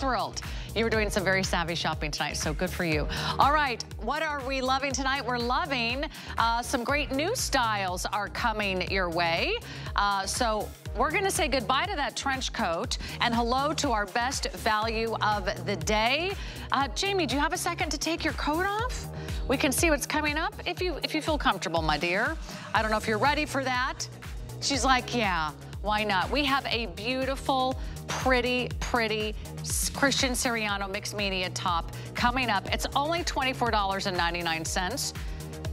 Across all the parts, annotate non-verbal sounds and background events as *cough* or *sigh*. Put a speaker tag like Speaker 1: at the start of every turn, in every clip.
Speaker 1: thrilled. You were doing some very savvy shopping tonight, so good for you. All right, what are we loving tonight? We're loving uh, some great new styles are coming your way. Uh, so we're gonna say goodbye to that trench coat and hello to our best value of the day. Uh, Jamie, do you have a second to take your coat off? We can see what's coming up if you, if you feel comfortable, my dear. I don't know if you're ready for that. She's like, yeah, why not? We have a beautiful, pretty, pretty Christian Siriano mixed media top coming up. It's only $24.99.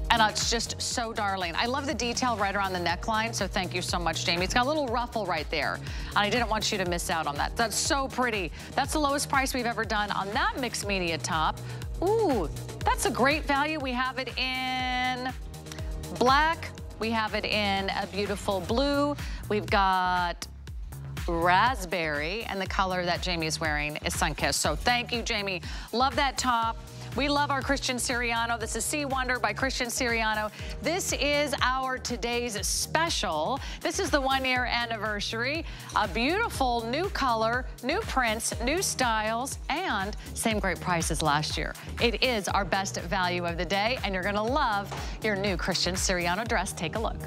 Speaker 1: And it's just so darling. I love the detail right around the neckline, so thank you so much, Jamie. It's got a little ruffle right there. And I didn't want you to miss out on that. That's so pretty. That's the lowest price we've ever done on that mixed media top. Ooh, that's a great value. We have it in black. We have it in a beautiful blue. We've got raspberry, and the color that Jamie is wearing is Sunkissed. So thank you, Jamie. Love that top. We love our Christian Siriano. This is C. Wonder by Christian Siriano. This is our today's special. This is the one year anniversary. A beautiful new color, new prints, new styles, and same great price as last year. It is our best value of the day, and you're gonna love your new Christian Siriano dress. Take a look.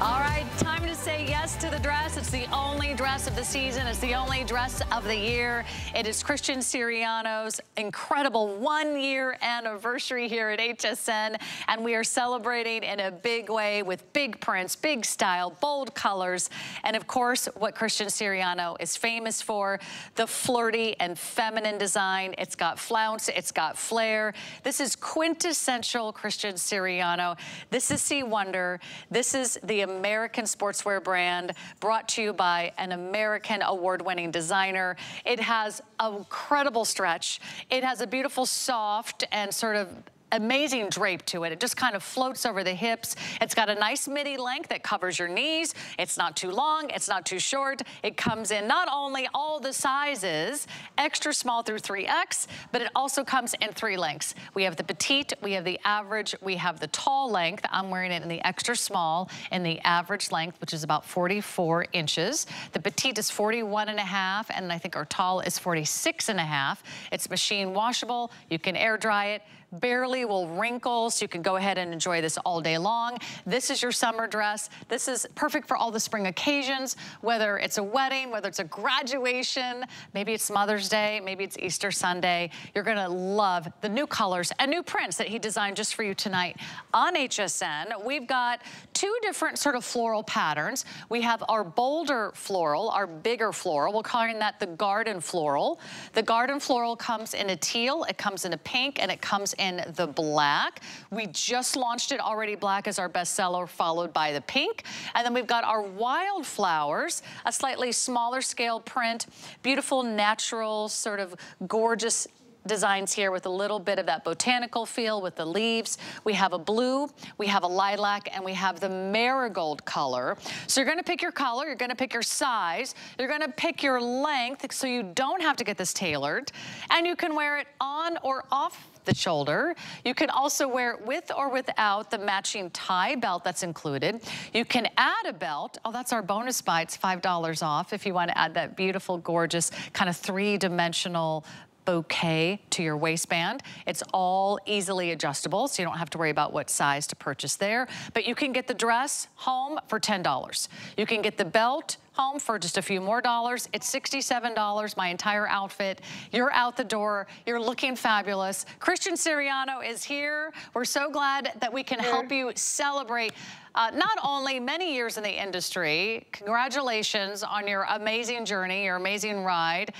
Speaker 1: All right, time to say yes to the dress. It's the only dress of the season. It's the only dress of the year. It is Christian Siriano's incredible one-year anniversary here at HSN, and we are celebrating in a big way with big prints, big style, bold colors, and of course, what Christian Siriano is famous for, the flirty and feminine design. It's got flounce, it's got flair. This is quintessential Christian Siriano. This is C. Wonder. This is the American sportswear brand brought to you by an American award-winning designer. It has a incredible stretch. It has a beautiful soft and sort of amazing drape to it. It just kind of floats over the hips. It's got a nice midi length that covers your knees. It's not too long, it's not too short. It comes in not only all the sizes, extra small through 3X, but it also comes in three lengths. We have the petite, we have the average, we have the tall length. I'm wearing it in the extra small in the average length, which is about 44 inches. The petite is 41 and a half, and I think our tall is 46 and a half. It's machine washable. You can air dry it barely will wrinkle, so you can go ahead and enjoy this all day long. This is your summer dress. This is perfect for all the spring occasions, whether it's a wedding, whether it's a graduation, maybe it's Mother's Day, maybe it's Easter Sunday. You're gonna love the new colors and new prints that he designed just for you tonight on HSN. We've got two different sort of floral patterns. We have our bolder floral, our bigger floral. We're calling that the garden floral. The garden floral comes in a teal, it comes in a pink, and it comes in the black. We just launched it already black as our bestseller, followed by the pink. And then we've got our wildflowers, a slightly smaller scale print, beautiful, natural, sort of gorgeous designs here with a little bit of that botanical feel with the leaves. We have a blue, we have a lilac, and we have the marigold color. So you're gonna pick your color, you're gonna pick your size, you're gonna pick your length so you don't have to get this tailored, and you can wear it on or off the shoulder. You can also wear it with or without the matching tie belt that's included. You can add a belt. Oh, that's our bonus buy. It's $5 off if you want to add that beautiful, gorgeous, kind of three-dimensional bouquet to your waistband. It's all easily adjustable, so you don't have to worry about what size to purchase there. But you can get the dress home for $10. You can get the belt home for just a few more dollars. It's $67, my entire outfit. You're out the door. You're looking fabulous. Christian Siriano is here. We're so glad that we can help you celebrate uh, not only many years in the industry, congratulations on your amazing journey, your amazing ride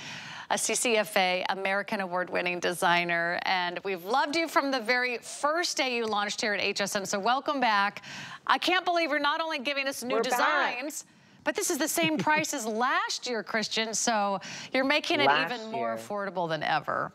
Speaker 1: a CCFA American Award-winning designer. And we've loved you from the very first day you launched here at HSN. So welcome back. I can't believe you're not only giving us new We're designs, back. But this is the same *laughs* price as last year, Christian, so you're making it last even more year. affordable than ever.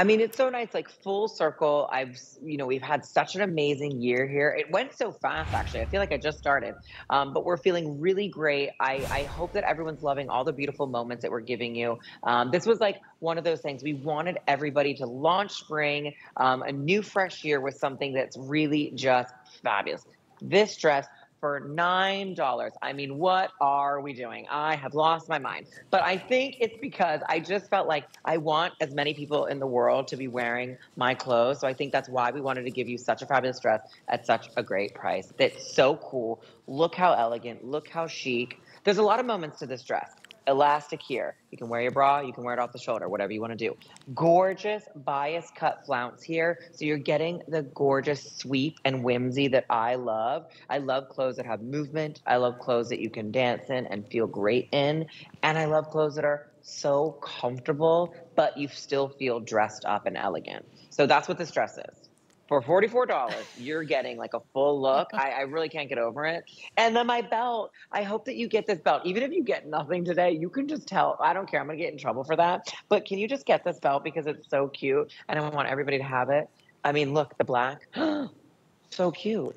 Speaker 2: I mean, it's so nice, like full circle. I've, you know, we've had such an amazing year here. It went so fast, actually. I feel like I just started, um, but we're feeling really great. I, I hope that everyone's loving all the beautiful moments that we're giving you. Um, this was like one of those things we wanted everybody to launch spring, um, a new fresh year with something that's really just fabulous. This dress for $9. I mean, what are we doing? I have lost my mind. But I think it's because I just felt like I want as many people in the world to be wearing my clothes. So I think that's why we wanted to give you such a fabulous dress at such a great price. That's so cool. Look how elegant, look how chic. There's a lot of moments to this dress elastic here. You can wear your bra, you can wear it off the shoulder, whatever you want to do. Gorgeous bias cut flounce here. So you're getting the gorgeous sweep and whimsy that I love. I love clothes that have movement. I love clothes that you can dance in and feel great in. And I love clothes that are so comfortable, but you still feel dressed up and elegant. So that's what this dress is for $44, you're getting like a full look. I, I, really can't get over it. And then my belt, I hope that you get this belt. Even if you get nothing today, you can just tell. I don't care. I'm going to get in trouble for that. But can you just get this belt because it's so cute and I want everybody to have it? I mean, look, the black. *gasps* so cute.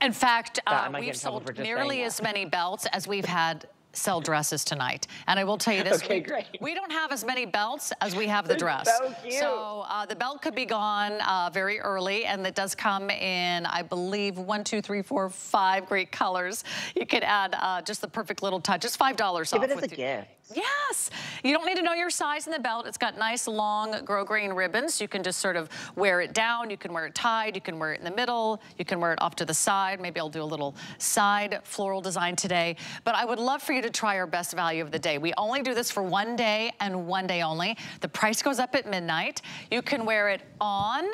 Speaker 1: In fact, uh, we've sold nearly as many belts as we've had sell dresses tonight. And I will tell you this.
Speaker 2: Okay, we, great.
Speaker 1: We don't have as many belts as we have the dress.
Speaker 2: so.
Speaker 1: So uh, the belt could be gone uh, very early, and it does come in, I believe, one, two, three, four, five great colors. You could add uh, just the perfect little touch. It's $5 off.
Speaker 2: Give it as a gift.
Speaker 1: Yes. You don't need to know your size in the belt. It's got nice long grosgrain ribbons. You can just sort of wear it down. You can wear it tied. You can wear it in the middle. You can wear it off to the side. Maybe I'll do a little side floral design today. But I would love for you to try our best value of the day. We only do this for one day and one day only. The price goes up at midnight. You can wear it on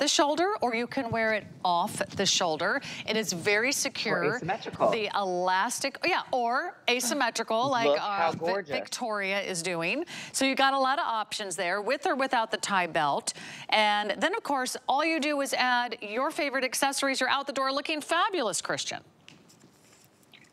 Speaker 1: the shoulder or you can wear it off the shoulder. It is very secure.
Speaker 2: Or asymmetrical.
Speaker 1: The elastic, yeah, or asymmetrical like uh, Victoria is doing. So you got a lot of options there with or without the tie belt. And then of course, all you do is add your favorite accessories. You're out the door looking fabulous, Christian.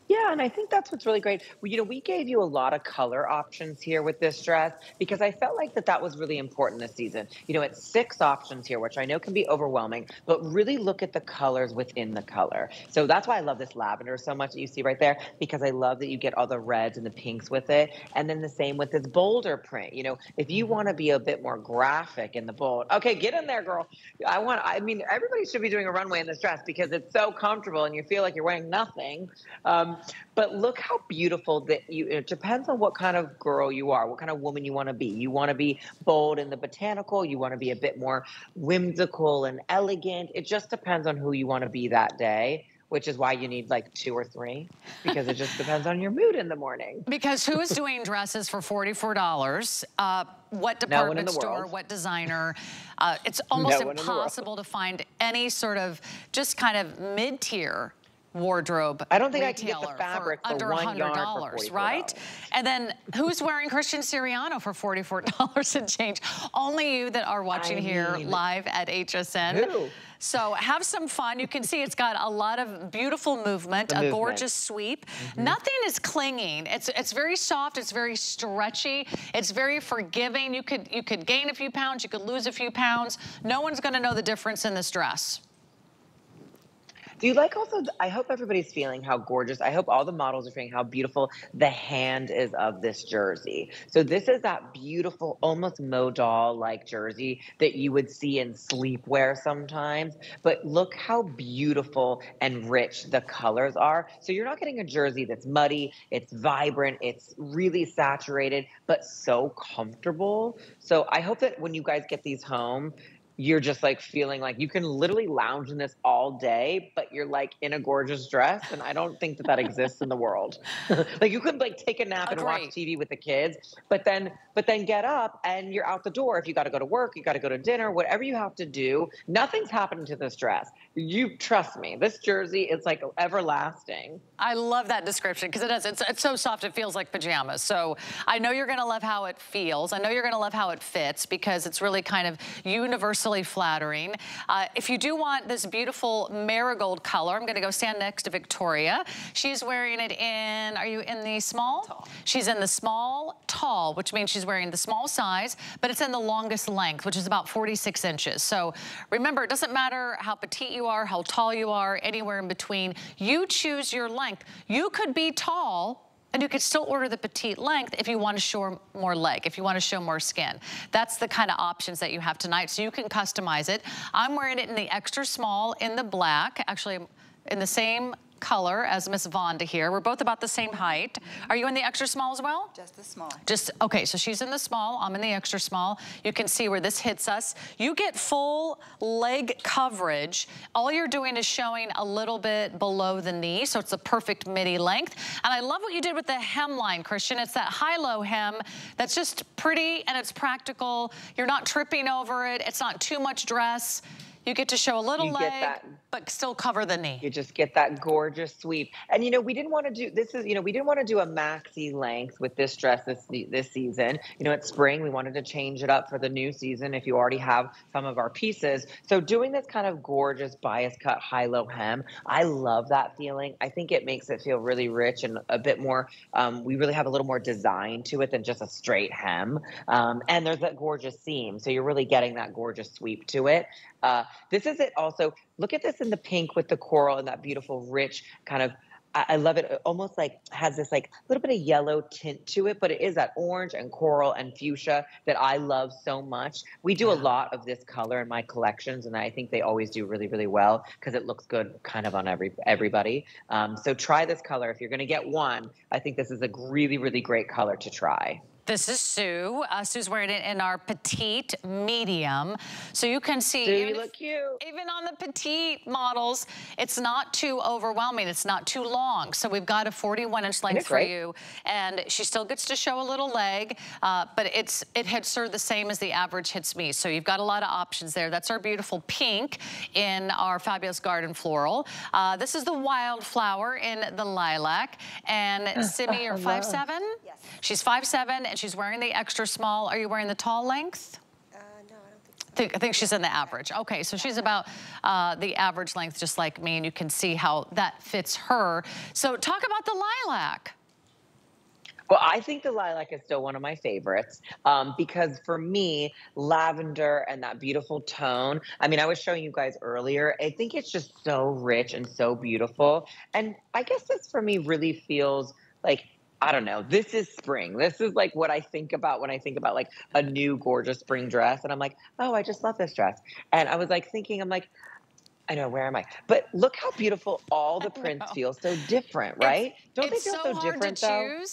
Speaker 2: Yeah, and I think that's what's really great. you know, we gave you a lot of color options here with this dress because I felt like that that was really important this season. You know, it's six options here, which I know can be overwhelming, but really look at the colors within the color. So that's why I love this lavender so much that you see right there because I love that you get all the reds and the pinks with it. And then the same with this bolder print. You know, if you want to be a bit more graphic in the bold, okay, get in there, girl. I want, I mean, everybody should be doing a runway in this dress because it's so comfortable and you feel like you're wearing nothing. Um, but look how beautiful that you, it depends on what kind of girl you are, what kind of woman you want to be. You want to be bold in the botanical, you want to be a bit more whimsical and elegant. It just depends on who you want to be that day which is why you need like two or three because it just *laughs* depends on your mood in the morning.
Speaker 1: Because who is doing dresses for $44? Uh, what department no store, world. what designer? *laughs* Uh, it's almost no impossible to find any sort of just kind of mid-tier wardrobe
Speaker 2: I don't think
Speaker 1: I
Speaker 2: can get the fabric
Speaker 1: for, for under $100, right? And then who's wearing Christian Siriano for $44 *laughs* and change? Only you that are watching I here mean, live at HSN.
Speaker 2: Who?
Speaker 1: So have some fun. You can see it's got a lot of beautiful movement, a gorgeous sweep. Mm -hmm. Nothing is clinging. It's it's very soft. It's very stretchy. It's very forgiving. You could you could gain a few pounds. You could lose a few pounds. No one's going to know the difference in this dress.
Speaker 2: Do you like also? I hope everybody's feeling how gorgeous. I hope all the models are feeling how beautiful the hand is of this jersey. So this is that beautiful, almost modal like jersey that you would see in sleepwear sometimes. But look how beautiful and rich the colors are. So you're not getting a jersey that's muddy. It's vibrant. It's really saturated, but so comfortable. So I hope that when you guys get these home, you're just like feeling like you can literally lounge in this all day, but you're like in a gorgeous dress. And I don't think that that exists in the world. *laughs* like you could like take a nap oh, and watch TV with the kids, but then, but then get up and you're out the door. If you got to go to work, you got to go to dinner, whatever you have to do, nothing's happening to this dress. You trust me, this jersey is like everlasting.
Speaker 1: I love that description because it is. It's, it's so soft, it feels like pajamas. So I know you're going to love how it feels. I know you're going to love how it fits because it's really kind of universally flattering. Uh, if you do want this beautiful marigold color, I'm gonna go stand next to Victoria. She's wearing it in, are you in the small?
Speaker 3: Tall.
Speaker 1: She's in the small, tall, which means she's wearing the small size, but it's in the longest length, which is about 46 inches. So remember, it doesn't matter how petite you are, how tall you are, anywhere in between. You choose your length. You could be tall, and you could still order the petite length if you want to show more leg, if you want to show more skin. That's the kind of options that you have tonight, so you can customize it. I'm wearing it in the extra small in the black, actually in the same color as Miss Vonda here. We're both about the same height. Are you in the extra small as well?
Speaker 3: Just the small.
Speaker 1: Just, okay, so she's in the small, I'm in the extra small. You can see where this hits us. You get full leg coverage. All you're doing is showing a little bit below the knee, so it's a perfect midi length. And I love what you did with the hemline, Christian. It's that high-low hem that's just pretty and it's practical. You're not tripping over it. It's not too much dress. You get to show a little
Speaker 2: You
Speaker 1: leg,
Speaker 2: that
Speaker 1: but still cover the knee.
Speaker 2: You just get that gorgeous sweep. And you know, we didn't want to do this is, you know, we didn't want to do a maxi length with this dress this this season. You know, it's spring, we wanted to change it up for the new season if you already have some of our pieces. So doing this kind of gorgeous bias cut high-low hem, I love that feeling. I think it makes it feel really rich and a bit more um, we really have a little more design to it than just a straight hem. Um, and there's that gorgeous seam. So you're really getting that gorgeous sweep to it. Uh, this is it also. Look at this in the pink with the coral and that beautiful, rich kind of. I, love it. It almost like has this like a little bit of yellow tint to it, but it is that orange and coral and fuchsia that I love so much. We do a lot of this color in my collections, and I think they always do really, really well because it looks good kind of on every everybody. Um, so try this color if you're going to get one. I think this is a really, really great color to try.
Speaker 1: This is Sue. Uh, Sue's wearing it in our petite medium. So you can see
Speaker 2: Do you
Speaker 1: even,
Speaker 2: look cute?
Speaker 1: even on the petite models, it's not too overwhelming. It's not too long. So we've got a 41 inch length for
Speaker 2: great.
Speaker 1: you. And she still gets to show a little leg, uh, but it's it hits her the same as the average hits me. So you've got a lot of options there. That's our beautiful pink in our fabulous garden floral. Uh, this is the wildflower in the lilac. And *laughs* Simi, you're five seven.
Speaker 3: Yes.
Speaker 1: She's five seven and she's wearing the extra small. Are you wearing the tall length?
Speaker 3: Uh, no, I don't think so.
Speaker 1: think, I think she's in the average. Okay, so she's about uh, the average length, just like me, and you can see how that fits her. So talk about the lilac.
Speaker 2: Well, I think the lilac is still one of my favorites um, because for me, lavender and that beautiful tone. I mean, I was showing you guys earlier. I think it's just so rich and so beautiful. And I guess this for me really feels like. I don't know. This is spring. This is like what I think about when I think about like a new gorgeous spring dress. And I'm like, oh, I just love this dress. And I was like thinking, I'm like, I know, where am I? But look how beautiful all the prints feel so different, right? Don't
Speaker 1: it's
Speaker 2: they feel
Speaker 1: so,
Speaker 2: so,
Speaker 1: hard
Speaker 2: different
Speaker 1: to
Speaker 2: though?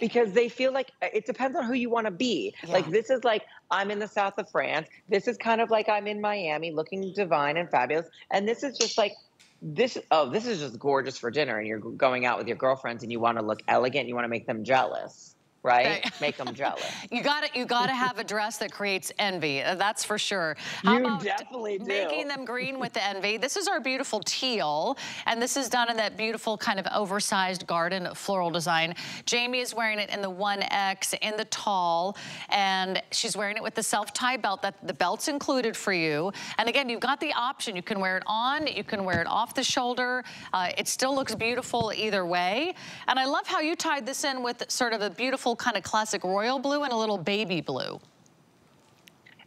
Speaker 2: because they feel like uh, it depends on who you want to be. Like this is like I'm in the south of France. This is kind of like I'm in Miami, looking divine and fabulous. And this is just like this. Oh, this is just gorgeous for dinner, and you're going out with your girlfriends, and you want to look elegant. You want to make them jealous, right?
Speaker 1: Right.
Speaker 2: Make them jealous. *laughs*
Speaker 1: you got to You got to have a dress that creates envy. uh, That's for sure.
Speaker 2: You
Speaker 1: about
Speaker 2: definitely do.
Speaker 1: Making them green with the envy. This is our beautiful teal, and this is done in that beautiful kind of oversized garden floral design. Jamie is wearing it in the 1X in the tall, and she's wearing it with the self-tie belt. That the belt's included for you. And again, you've got the option. You can wear it on. You can wear it off the shoulder. Uh, it still looks beautiful either way. And I love how you tied this in with sort of a beautiful kind of classic royal blue and a little baby blue.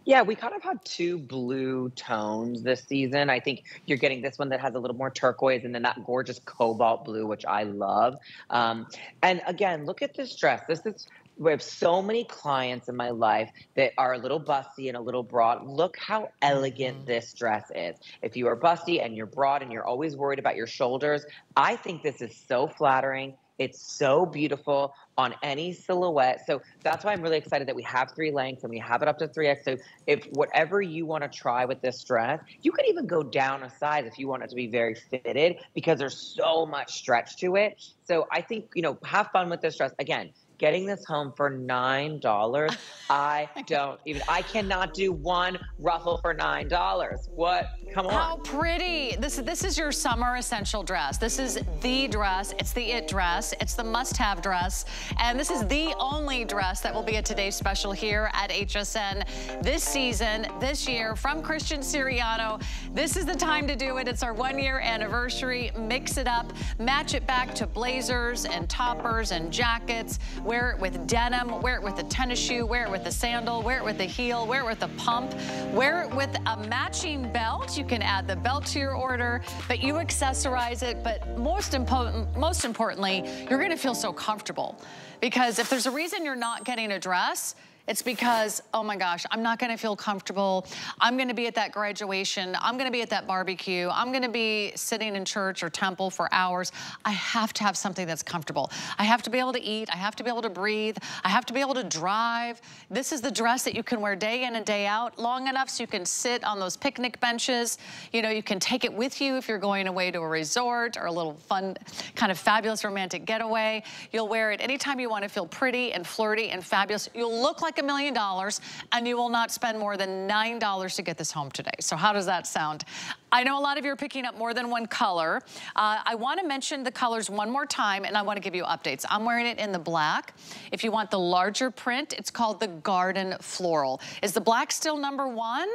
Speaker 2: Yeah, we kind of have two blue tones this season. I think you're getting this one that has a little more turquoise and then that gorgeous cobalt blue, which I love. Um, and again, look at this dress. This is we have so many clients in my life that are a little busty and a little broad. Look how elegant this dress is. If you are busty and you're broad and you're always worried about your shoulders, I think this is so flattering. It's so beautiful on any silhouette. So that's why I'm really excited that we have three lengths and we have it up to 3X. So if whatever you want to try with this dress, you could even go down a size if you want it to be very fitted because there's so much stretch to it. So I think, you know, have fun with this dress. Again, getting this home for $9. *laughs* I don't even, I cannot do one ruffle for $9. What? Come on.
Speaker 1: How pretty. This, is this is your summer essential dress. This is the dress. It's the it dress. It's the must-have dress. And this is the only dress that will be at today's special here at HSN this season, this year from Christian Siriano. This is the time to do it. It's our one year anniversary. Mix it up, match it back to blazers and toppers and jackets. Wear it with denim, wear it with a tennis shoe, wear it with a sandal, wear it with a heel, wear it with a pump, wear it with a matching belt. You can add the belt to your order, but you accessorize it. But most important, most importantly, you're gonna feel so comfortable. Because if there's a reason you're not getting a dress, it's because, oh my gosh, I'm not gonna feel comfortable. I'm gonna be at that graduation. I'm gonna be at that barbecue. I'm gonna be sitting in church or temple for hours. I have to have something that's comfortable. I have to be able to eat. I have to be able to breathe. I have to be able to drive. This is the dress that you can wear day in and day out long enough so you can sit on those picnic benches. You know, you can take it with you if you're going away to a resort or a little fun, kind of fabulous romantic getaway. You'll wear it anytime you want to feel pretty and flirty and fabulous. You'll look like like a million dollars and you will not spend more than $9 to get this home today. So how does that sound? I know a lot of you are picking up more than one color. Uh, I wanna mention the colors one more time and I wanna give you updates. I'm wearing it in the black. If you want the larger print, it's called the Garden Floral. Is the black still number one?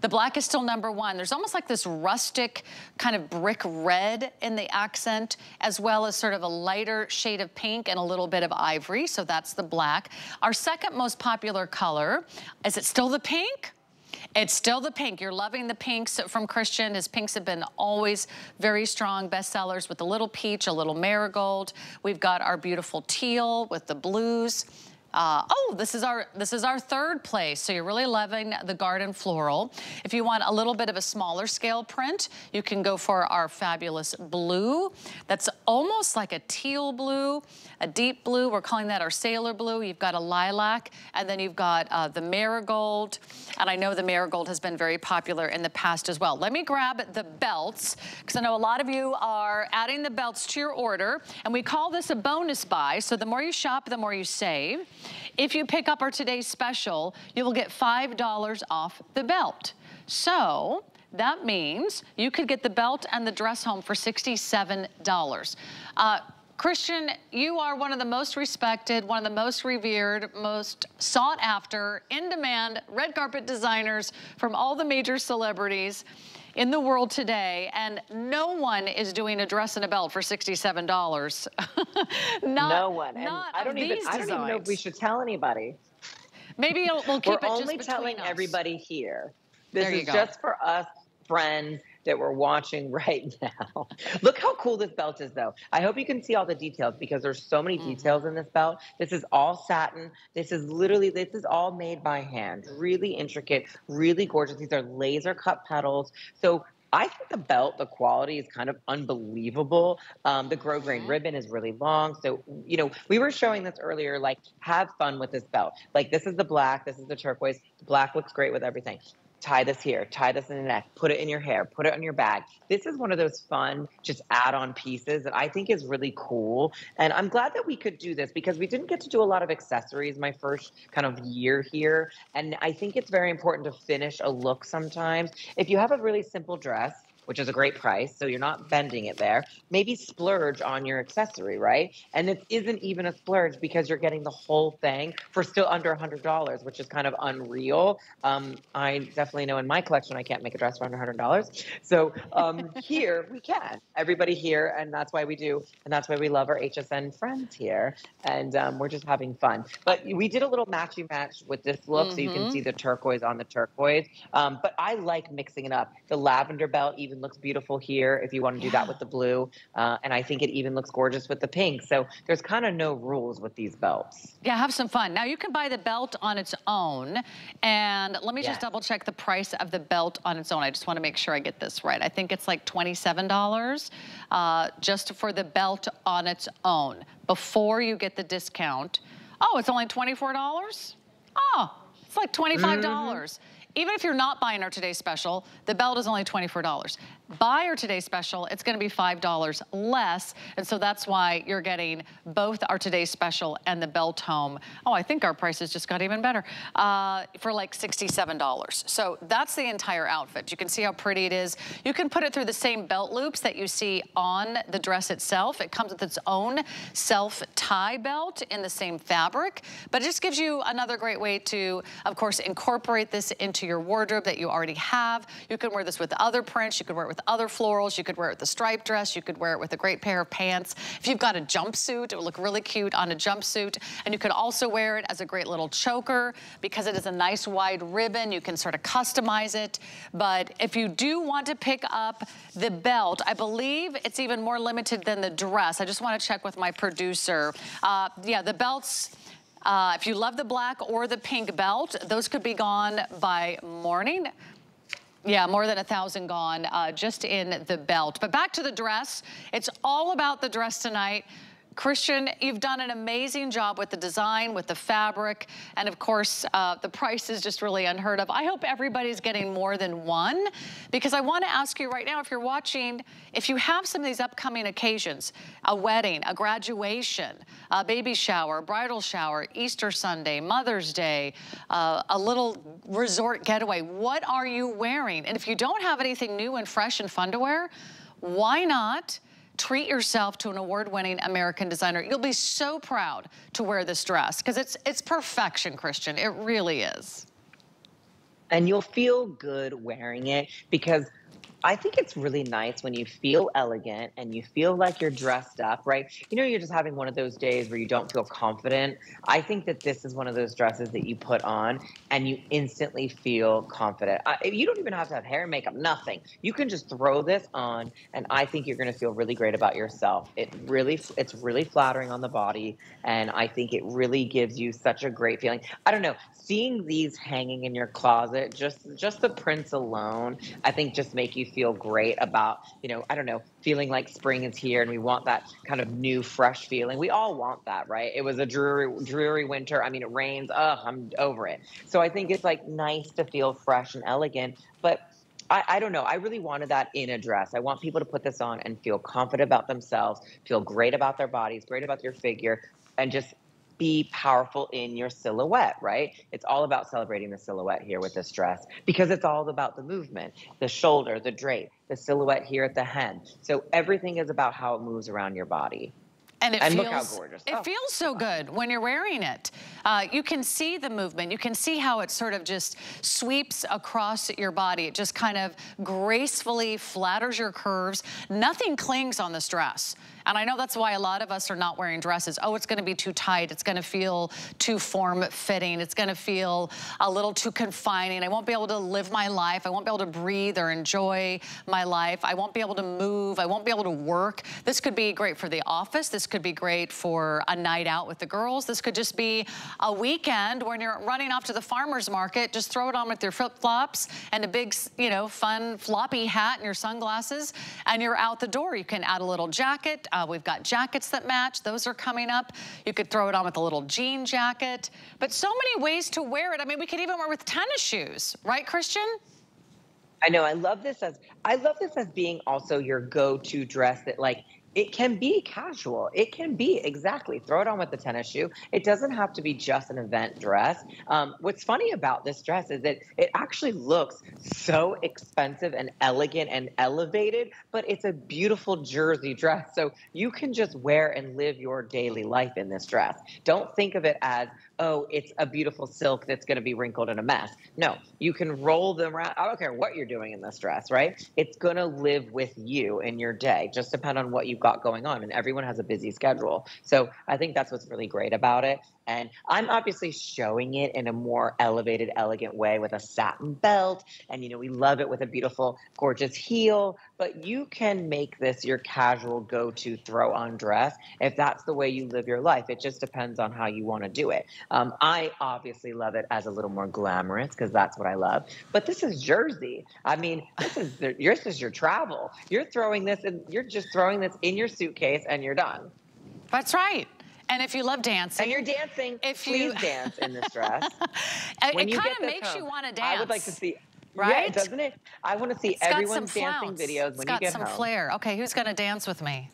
Speaker 1: The black is still number one. There's almost like this rustic kind of brick red in the accent, as well as sort of a lighter shade of pink and a little bit of ivory. So that's the black. Our second most popular color, is it still the pink? It's still the pink. You're loving the pinks from Christian. His pinks have been always very strong bestsellers with a little peach, a little marigold. We've got our beautiful teal with the blues. Uh, oh, this is our this is our third place. So you're really loving the garden floral. If you want a little bit of a smaller scale print, you can go for our fabulous blue. That's almost like a teal blue, a deep blue. We're calling that our sailor blue. You've got a lilac, and then you've got uh, the marigold. And I know the marigold has been very popular in the past as well. Let me grab the belts, because I know a lot of you are adding the belts to your order. And we call this a bonus buy. So the more you shop, the more you save. If you pick up our today's special, you will get $5 off the belt. So that means you could get the belt and the dress home for $67. Uh, Christian, you are one of the most respected, one of the most revered, most sought after, in demand red carpet designers from all the major celebrities in the world today, and no one is doing a dress and a belt for $67. *laughs*
Speaker 2: no one. And I don't even I don't even know if we should tell anybody.
Speaker 1: Maybe we'll keep
Speaker 2: We're
Speaker 1: it
Speaker 2: only telling
Speaker 1: us.
Speaker 2: everybody here. This is just for us friends that we're watching *laughs* right now. Look how cool this belt is though. I hope you can see all the details because there's so many mm-hmm. details in this belt. This is all satin. This is literally, this is all made by hand. Really intricate, really gorgeous. These are laser cut petals. So I think the belt, the quality is kind of unbelievable. Um, the grosgrain ribbon is really long. So, you know, we were showing this earlier, like, have fun with this belt. Like, this is the black, this is the turquoise. The black looks great with everything tie this here, tie this in the neck, put it in your hair, put it on your bag. This is one of those fun, just add on pieces that I think is really cool. And I'm glad that we could do this because we didn't get to do a lot of accessories my first kind of year here. And I think it's very important to finish a look sometimes. If you have a really simple dress, which is a great price. So you're not bending it there. Maybe splurge on your accessory, right? And it isn't even a splurge because you're getting the whole thing for still under $100, which is kind of unreal. Um, I definitely know in my collection I can't make a dress for under $100. So um, *laughs* here we can. Everybody here, and that's why we do, and that's why we love our HSN friends here. And um, we're just having fun. But we did a little matchy match with this look, mm-hmm. so you can mm-hmm. see the turquoise on the turquoise. Um, but I like mixing it up. The lavender belt even looks beautiful here if you want to do yeah. that with the blue. Uh, and I think it even looks gorgeous with the pink. So there's kind of no rules with these belts.
Speaker 1: Yeah, have some fun. Now you can buy the belt on its own. And let me yes. just double check the price of the belt on its own. I just want to make sure I get this right. I think it's like $27 uh, just for the belt on its own before you get the discount. Oh, it's only $24? Oh, it's like $25. Mm -hmm. Even if you're not buying our today's special, the belt is only $24. Buy our today's special, it's gonna be $5 less. And so that's why you're getting both our today's special and the belt home. Oh, I think our prices just got even better uh, for like $67. So that's the entire outfit. You can see how pretty it is. You can put it through the same belt loops that you see on the dress itself. It comes with its own self-tie belt in the same fabric, but it just gives you another great way to, of course, incorporate this into your wardrobe that you already have. You can wear this with other prints. You could wear it with other florals. You could wear it with a striped dress. You could wear it with a great pair of pants. If you've got a jumpsuit, it would look really cute on a jumpsuit. And you could also wear it as a great little choker because it is a nice wide ribbon. You can sort of customize it. But if you do want to pick up the belt, I believe it's even more limited than the dress. I just want to check with my producer. Uh, yeah, the belts, uh, if you love the black or the pink belt, those could be gone by morning. Yeah, more than a thousand gone uh, just in the belt. But back to the dress. It's all about the dress tonight. Christian, you've done an amazing job with the design, with the fabric, and of course, uh, the price is just really unheard of. I hope everybody's getting more than one, because I wanna ask you right now, if you're watching, if you have some of these upcoming occasions, a wedding, a graduation, a baby shower, bridal shower, Easter Sunday, Mother's Day, uh, a little resort getaway, what are you wearing? And if you don't have anything new and fresh and fun to wear, why not treat yourself to an award-winning American designer. You'll be so proud to wear this dress because it's, it's perfection, Christian. It really is.
Speaker 2: And you'll feel good wearing it because I think it's really nice when you feel elegant and you feel like you're dressed up, right? You know, you're just having one of those days where you don't feel confident. I think that this is one of those dresses that you put on and you instantly feel confident. I, you don't even have to have hair and makeup, nothing. You can just throw this on and I think you're going to feel really great about yourself. It really, it's really flattering on the body and I think it really gives you such a great feeling. I don't know, seeing these hanging in your closet, just just the prints alone, I think just make you feel great about, you know, I don't know, feeling like spring is here and we want that kind of new, fresh feeling. We all want that, right? It was a dreary, dreary winter. I mean, it rains. Ugh, I'm over it. So I think it's like nice to feel fresh and elegant, but I, I, don't know. I really wanted that in a dress. I want people to put this on and feel confident about themselves, feel great about their bodies, great about their figure, and just be powerful in your silhouette, right? It's all about celebrating the silhouette here with this dress because it's all about the movement, the shoulder, the drape, the silhouette here at the hem. So everything is about how it moves around your body.
Speaker 1: And it and feels, It oh. feels so good when you're wearing it. Uh, you can see the movement. You can see how it sort of just sweeps across your body. It just kind of gracefully flatters your curves. Nothing clings on this dress. And I know that's why a lot of us are not wearing dresses. Oh, it's gonna be too tight. It's gonna feel too form-fitting. It's gonna feel a little too confining. I won't be able to live my life. I won't be able to breathe or enjoy my life. I won't be able to move. I won't be able to work. This could be great for the office. This could be great for a night out with the girls. This could just be a weekend when you're running off to the farmer's market. Just throw it on with your flip-flops and a big, you know, fun floppy hat and your sunglasses, and you're out the door. You can add a little jacket, uh, we've got jackets that match. Those are coming up. You could throw it on with a little jean jacket. But so many ways to wear it. I mean, we could even wear with tennis shoes, right, Christian?
Speaker 2: I know. I love this as I love this as being also your go-to dress that like it can be casual. It can be exactly throw it on with the tennis shoe. It doesn't have to be just an event dress. Um, what's funny about this dress is that it actually looks so expensive and elegant and elevated, but it's a beautiful jersey dress. So you can just wear and live your daily life in this dress. Don't think of it as, oh, it's a beautiful silk that's going to be wrinkled and a mess. No, you can roll them around. I don't care what you're doing in this dress, right? It's going to live with you in your day. Just depend on what you've got going on. And everyone has a busy schedule. So I think that's what's really great about it. And I'm obviously showing it in a more elevated, elegant way with a satin belt. And, you know, we love it with a beautiful, gorgeous heel. But you can make this your casual go to throw on dress if that's the way you live your life. It just depends on how you want to do it. Um, I obviously love it as a little more glamorous because that's what I love. But this is Jersey. I mean, this is the, this is your travel. You're throwing this and you're just throwing this in your suitcase and you're done.
Speaker 1: That's right. And if you love dancing.
Speaker 2: And you're dancing, if please you... dance in this dress. *laughs*
Speaker 1: it kind of makes home, you want to dance.
Speaker 2: I would like to see
Speaker 1: right?
Speaker 2: Yeah, doesn't it? I want to see
Speaker 1: it's
Speaker 2: everyone's dancing videos
Speaker 1: when
Speaker 2: you
Speaker 1: get home. It's got some flair. Okay, who's going to dance with me?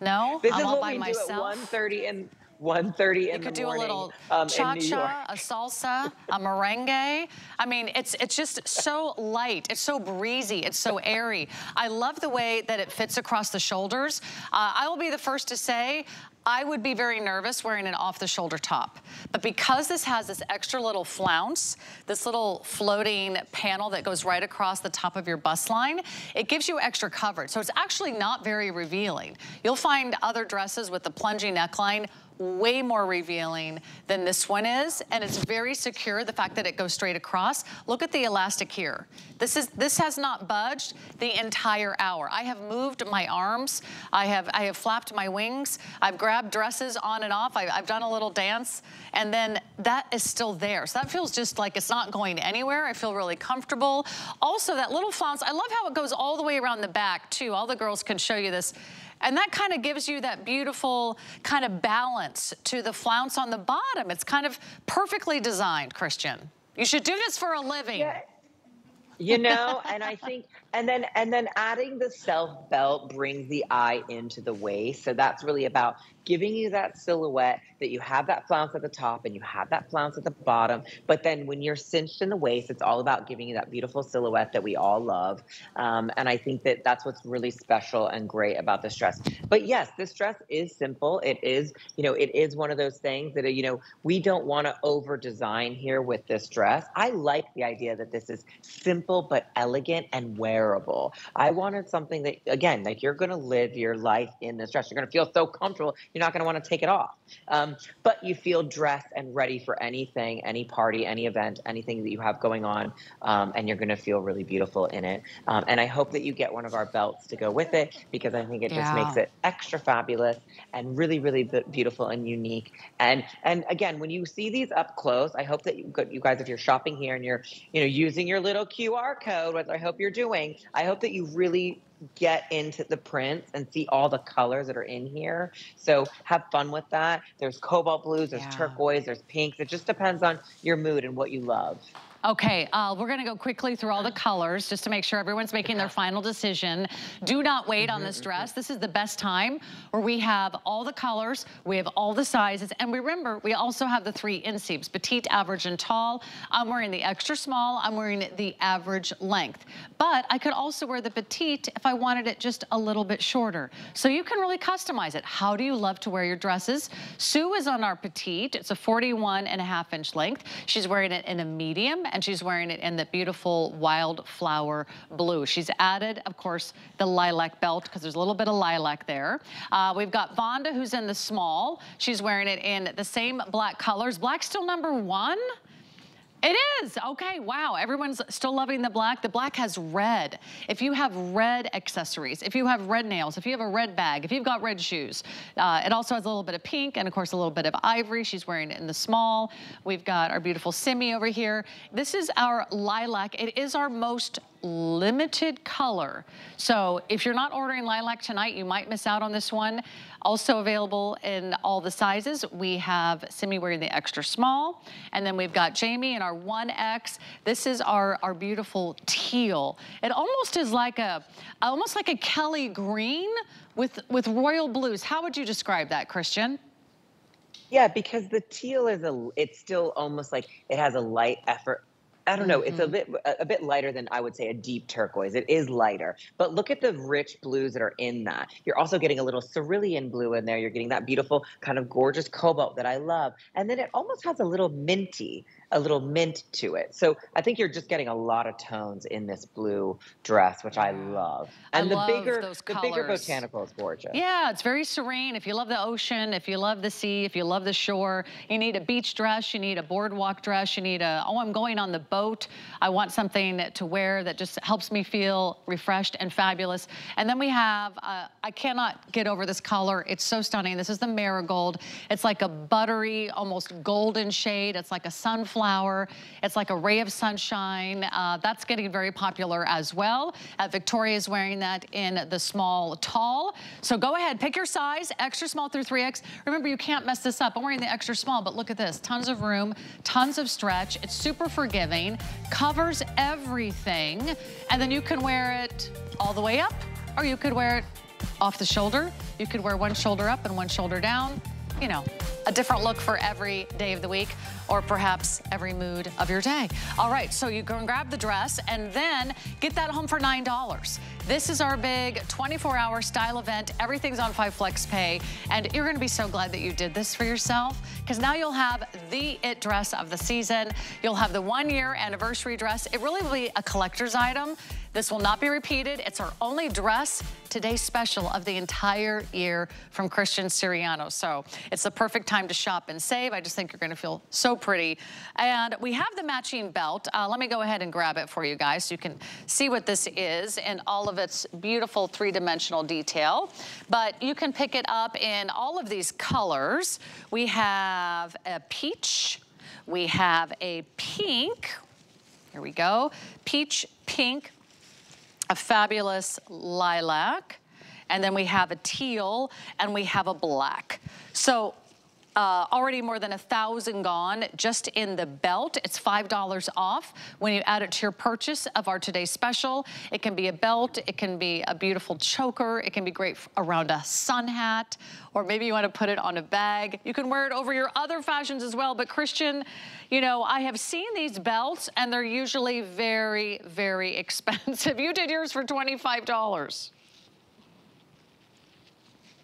Speaker 1: No?
Speaker 2: This
Speaker 1: I'm
Speaker 2: is
Speaker 1: all
Speaker 2: what
Speaker 1: by
Speaker 2: we
Speaker 1: myself.
Speaker 2: do at 1.30 in 1.30 in
Speaker 1: You could
Speaker 2: do
Speaker 1: a little um, cha-cha, a salsa, a merengue. I mean, it's it's just so light. It's so breezy. It's so airy. I love the way that it fits across the shoulders. Uh, I will be the first to say, I would be very nervous wearing an off-the-shoulder top. But because this has this extra little flounce, this little floating panel that goes right across the top of your bust line, it gives you extra coverage. So it's actually not very revealing. You'll find other dresses with the plungy neckline way more revealing than this one is, and it's very secure, the fact that it goes straight across. Look at the elastic here. This is this has not budged the entire hour. I have moved my arms. I have I have flapped my wings. I've grabbed dresses on and off. I, I've done a little dance, and then that is still there. So that feels just like it's not going anywhere. I feel really comfortable. Also, that little flounce, I love how it goes all the way around the back, too. All the girls can show you this. And that kind of gives you that beautiful kind of balance to the flounce on the bottom. It's kind of perfectly designed, Christian. You should do this for a living.
Speaker 2: Yeah. You know, and I think and then and then adding the self belt brings the eye into the waist. So that's really about giving you that silhouette that you have that flounce at the top and you have that flounce at the bottom. But then when you're cinched in the waist, it's all about giving you that beautiful silhouette that we all love. Um, and I think that that's what's really special and great about this dress. But yes, this dress is simple. It is, you know, it is one of those things that, you know, we don't want to over design here with this dress. I like the idea that this is simple but elegant and wearable. I wanted something that, again, like you're going to live your life in this dress. You're going to feel so comfortable. You're not going to want to take it off. Um, but you feel dressed and ready for anything, any party, any event, anything that you have going on, um, and you're going to feel really beautiful in it. Um, and I hope that you get one of our belts to go with it because I think it yeah. just makes it extra fabulous and really, really beautiful and unique. And and again, when you see these up close, I hope that you, you guys, if you're shopping here and you're you know using your little QR code, which I hope you're doing, I hope that you really get into the prints and see all the colors that are in here. So have fun with that. There's cobalt blues, there's yeah. turquoise, there's pinks. It just depends on your mood and what you love.
Speaker 1: Okay, uh, we're gonna go quickly through all the colors just to make sure everyone's making their final decision. Do not wait on this dress. This is the best time where we have all the colors, we have all the sizes, and remember, we also have the three inseams, petite, average, and tall. I'm wearing the extra small, I'm wearing the average length. But I could also wear the petite if I wanted it just a little bit shorter. So you can really customize it. How do you love to wear your dresses? Sue is on our petite. It's a 41 and a half inch length. She's wearing it in a medium and she's wearing it in the beautiful wildflower blue. She's added, of course, the lilac belt because there's a little bit of lilac there. Uh, we've got Vonda who's in the small. She's wearing it in the same black colors. Black still number one? It is. Okay, wow. Everyone's still loving the black. The black has red. If you have red accessories, if you have red nails, if you have a red bag, if you've got red shoes, uh, it also has a little bit of pink and, of course, a little bit of ivory. She's wearing it in the small. We've got our beautiful Simi over here. This is our lilac. It is our most limited color. So if you're not ordering lilac tonight, you might miss out on this one. Also available in all the sizes. We have Simi wearing the extra small, and then we've got Jamie in our 1X. This is our, our beautiful teal. It almost is like a, almost like a Kelly green with, with royal blues. How would you describe that, Christian?
Speaker 2: Yeah, because the teal is a, it's still almost like it has a light effort I don't know. Mm-hmm. It's a mm-hmm. bit a bit lighter than I would say a deep turquoise. It is lighter, but look at the rich blues that are in that. You're also getting a little cerulean blue in there. You're getting that beautiful kind of gorgeous cobalt that I love, and then it almost has a little minty a little mint to it. So I think you're just getting a lot of tones in this blue dress, which I love.
Speaker 1: And
Speaker 2: I
Speaker 1: the
Speaker 2: love bigger,
Speaker 1: those
Speaker 2: the bigger botanical is gorgeous.
Speaker 1: Yeah, it's very serene. If you love the ocean, if you love the sea, if you love the shore, you need a beach dress, you need a boardwalk dress, you need a, oh, I'm going on the boat. I want something to wear that just helps me feel refreshed and fabulous. And then we have, uh, I cannot get over this color. It's so stunning. This is the marigold. It's like a buttery, almost golden shade. It's like a sunflower flower. It's like a ray of sunshine. Uh, that's getting very popular as well. Uh, Victoria is wearing that in the small tall. So go ahead, pick your size, extra small through 3X. Remember, you can't mess this up. I'm wearing the extra small, but look at this. Tons of room, tons of stretch. It's super forgiving, covers everything. And then you can wear it all the way up, or you could wear it off the shoulder. You could wear one shoulder up and one shoulder down. You know, a different look for every day of the week or perhaps every mood of your day. All right, so you go and grab the dress and then get that home for $9. This is our big 24-hour style event. Everything's on 5 Flex Pay, and you're gonna be so glad that you did this for yourself because now you'll have the it dress of the season. You'll have the one-year anniversary dress. It really will be a collector's item. This will not be repeated. It's our only dress today special of the entire year from Christian Siriano. So it's the perfect time to shop and save. I just think you're gonna feel so pretty. And we have the matching belt. Uh, let me go ahead and grab it for you guys so you can see what this is in all of its beautiful three-dimensional detail. But you can pick it up in all of these colors. We have a peach. We have a pink. Here we go. Peach, pink, a fabulous lilac, and then we have a teal, and we have a black. So uh, already more than a thousand gone just in the belt. It's $5 off when you add it to your purchase of our today's special. It can be a belt, it can be a beautiful choker, it can be great around a sun hat, or maybe you want to put it on a bag. You can wear it over your other fashions as well. But Christian, you know, I have seen these belts and they're usually very, very *laughs* expensive. You did yours for $25.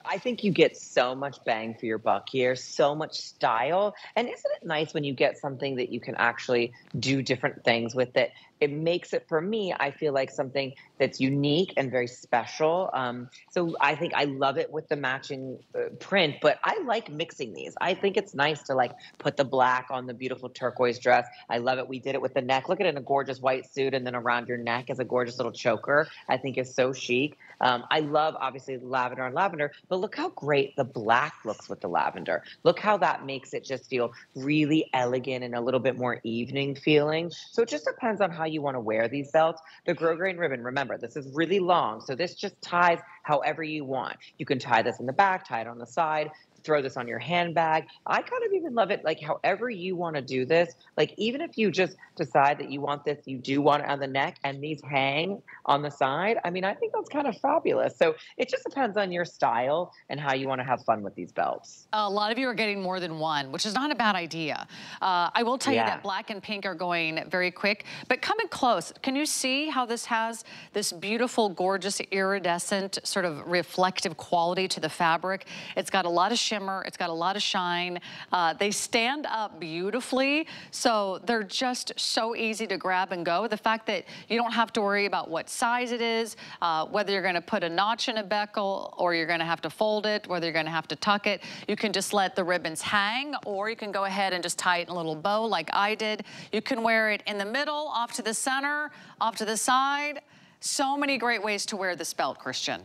Speaker 2: I think you get so much bang for your buck here, so much style. And isn't it nice when you get something that you can actually do different things with it? It makes it for me, I feel like something that's unique and very special. Um, so I think I love it with the matching uh, print, but I like mixing these. I think it's nice to like put the black on the beautiful turquoise dress. I love it. We did it with the neck. Look at it in a gorgeous white suit and then around your neck is a gorgeous little choker. I think is so chic. Um, I love obviously lavender on lavender, but look how great the black looks with the lavender. Look how that makes it just feel really elegant and a little bit more evening feeling. So it just depends on how you want to wear these belts. The grosgrain ribbon, remember, this is really long. So this just ties however you want. You can tie this in the back, tie it on the side throw this on your handbag. I kind of even love it like however you want to do this. Like even if you just decide that you want this, you do want it on the neck and these hang on the side. I mean, I think that's kind of fabulous. So it just depends on your style and how you want to have fun with these belts.
Speaker 1: A lot of you are getting more than one, which is not a bad idea. Uh, I will tell yeah. you that black and pink are going very quick, but coming close, can you see how this has this beautiful, gorgeous, iridescent, sort of reflective quality to the fabric? It's got a lot of shimmer. It's got a lot of shine. Uh, they stand up beautifully, so they're just so easy to grab and go. The fact that you don't have to worry about what size it is, uh, whether you're gonna put a notch in a bezel or you're gonna have to fold it, whether you're gonna have to tuck it, you can just let the ribbons hang or you can go ahead and just tie it in a little bow like I did. You can wear it in the middle, off to the center, off to the side. So many great ways to wear this belt, Christian.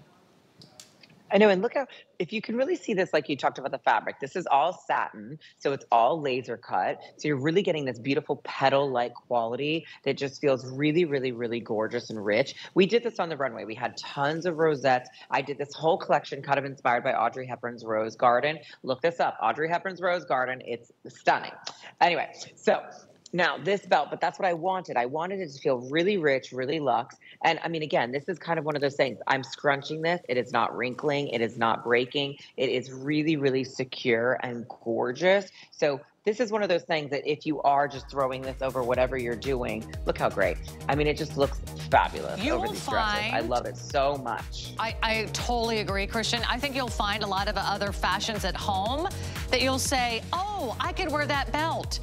Speaker 2: I know, and look how if you can really see this, like you talked about the fabric, this is all satin, so it's all laser cut. So you're really getting this beautiful petal-like quality that just feels really, really, really gorgeous and rich. We did this on the runway. We had tons of rosettes. I did this whole collection kind of inspired by Audrey Hepburn's Rose Garden. Look this up, Audrey Hepburn's Rose Garden. It's stunning. Anyway, so now this belt, but that's what I wanted. I wanted it to feel really rich, really luxe. And I mean, again, this is kind of one of those things. I'm scrunching this. It is not wrinkling. It is not breaking. It is really, really secure and gorgeous. So this is one of those things that if you are just throwing this over whatever you're doing, look how great. I mean, it just looks fabulous
Speaker 1: you
Speaker 2: over these
Speaker 1: find,
Speaker 2: dresses. I love it so much.
Speaker 1: I, I totally agree, Christian. I think you'll find a lot of other fashions at home that you'll say, oh, I could wear that belt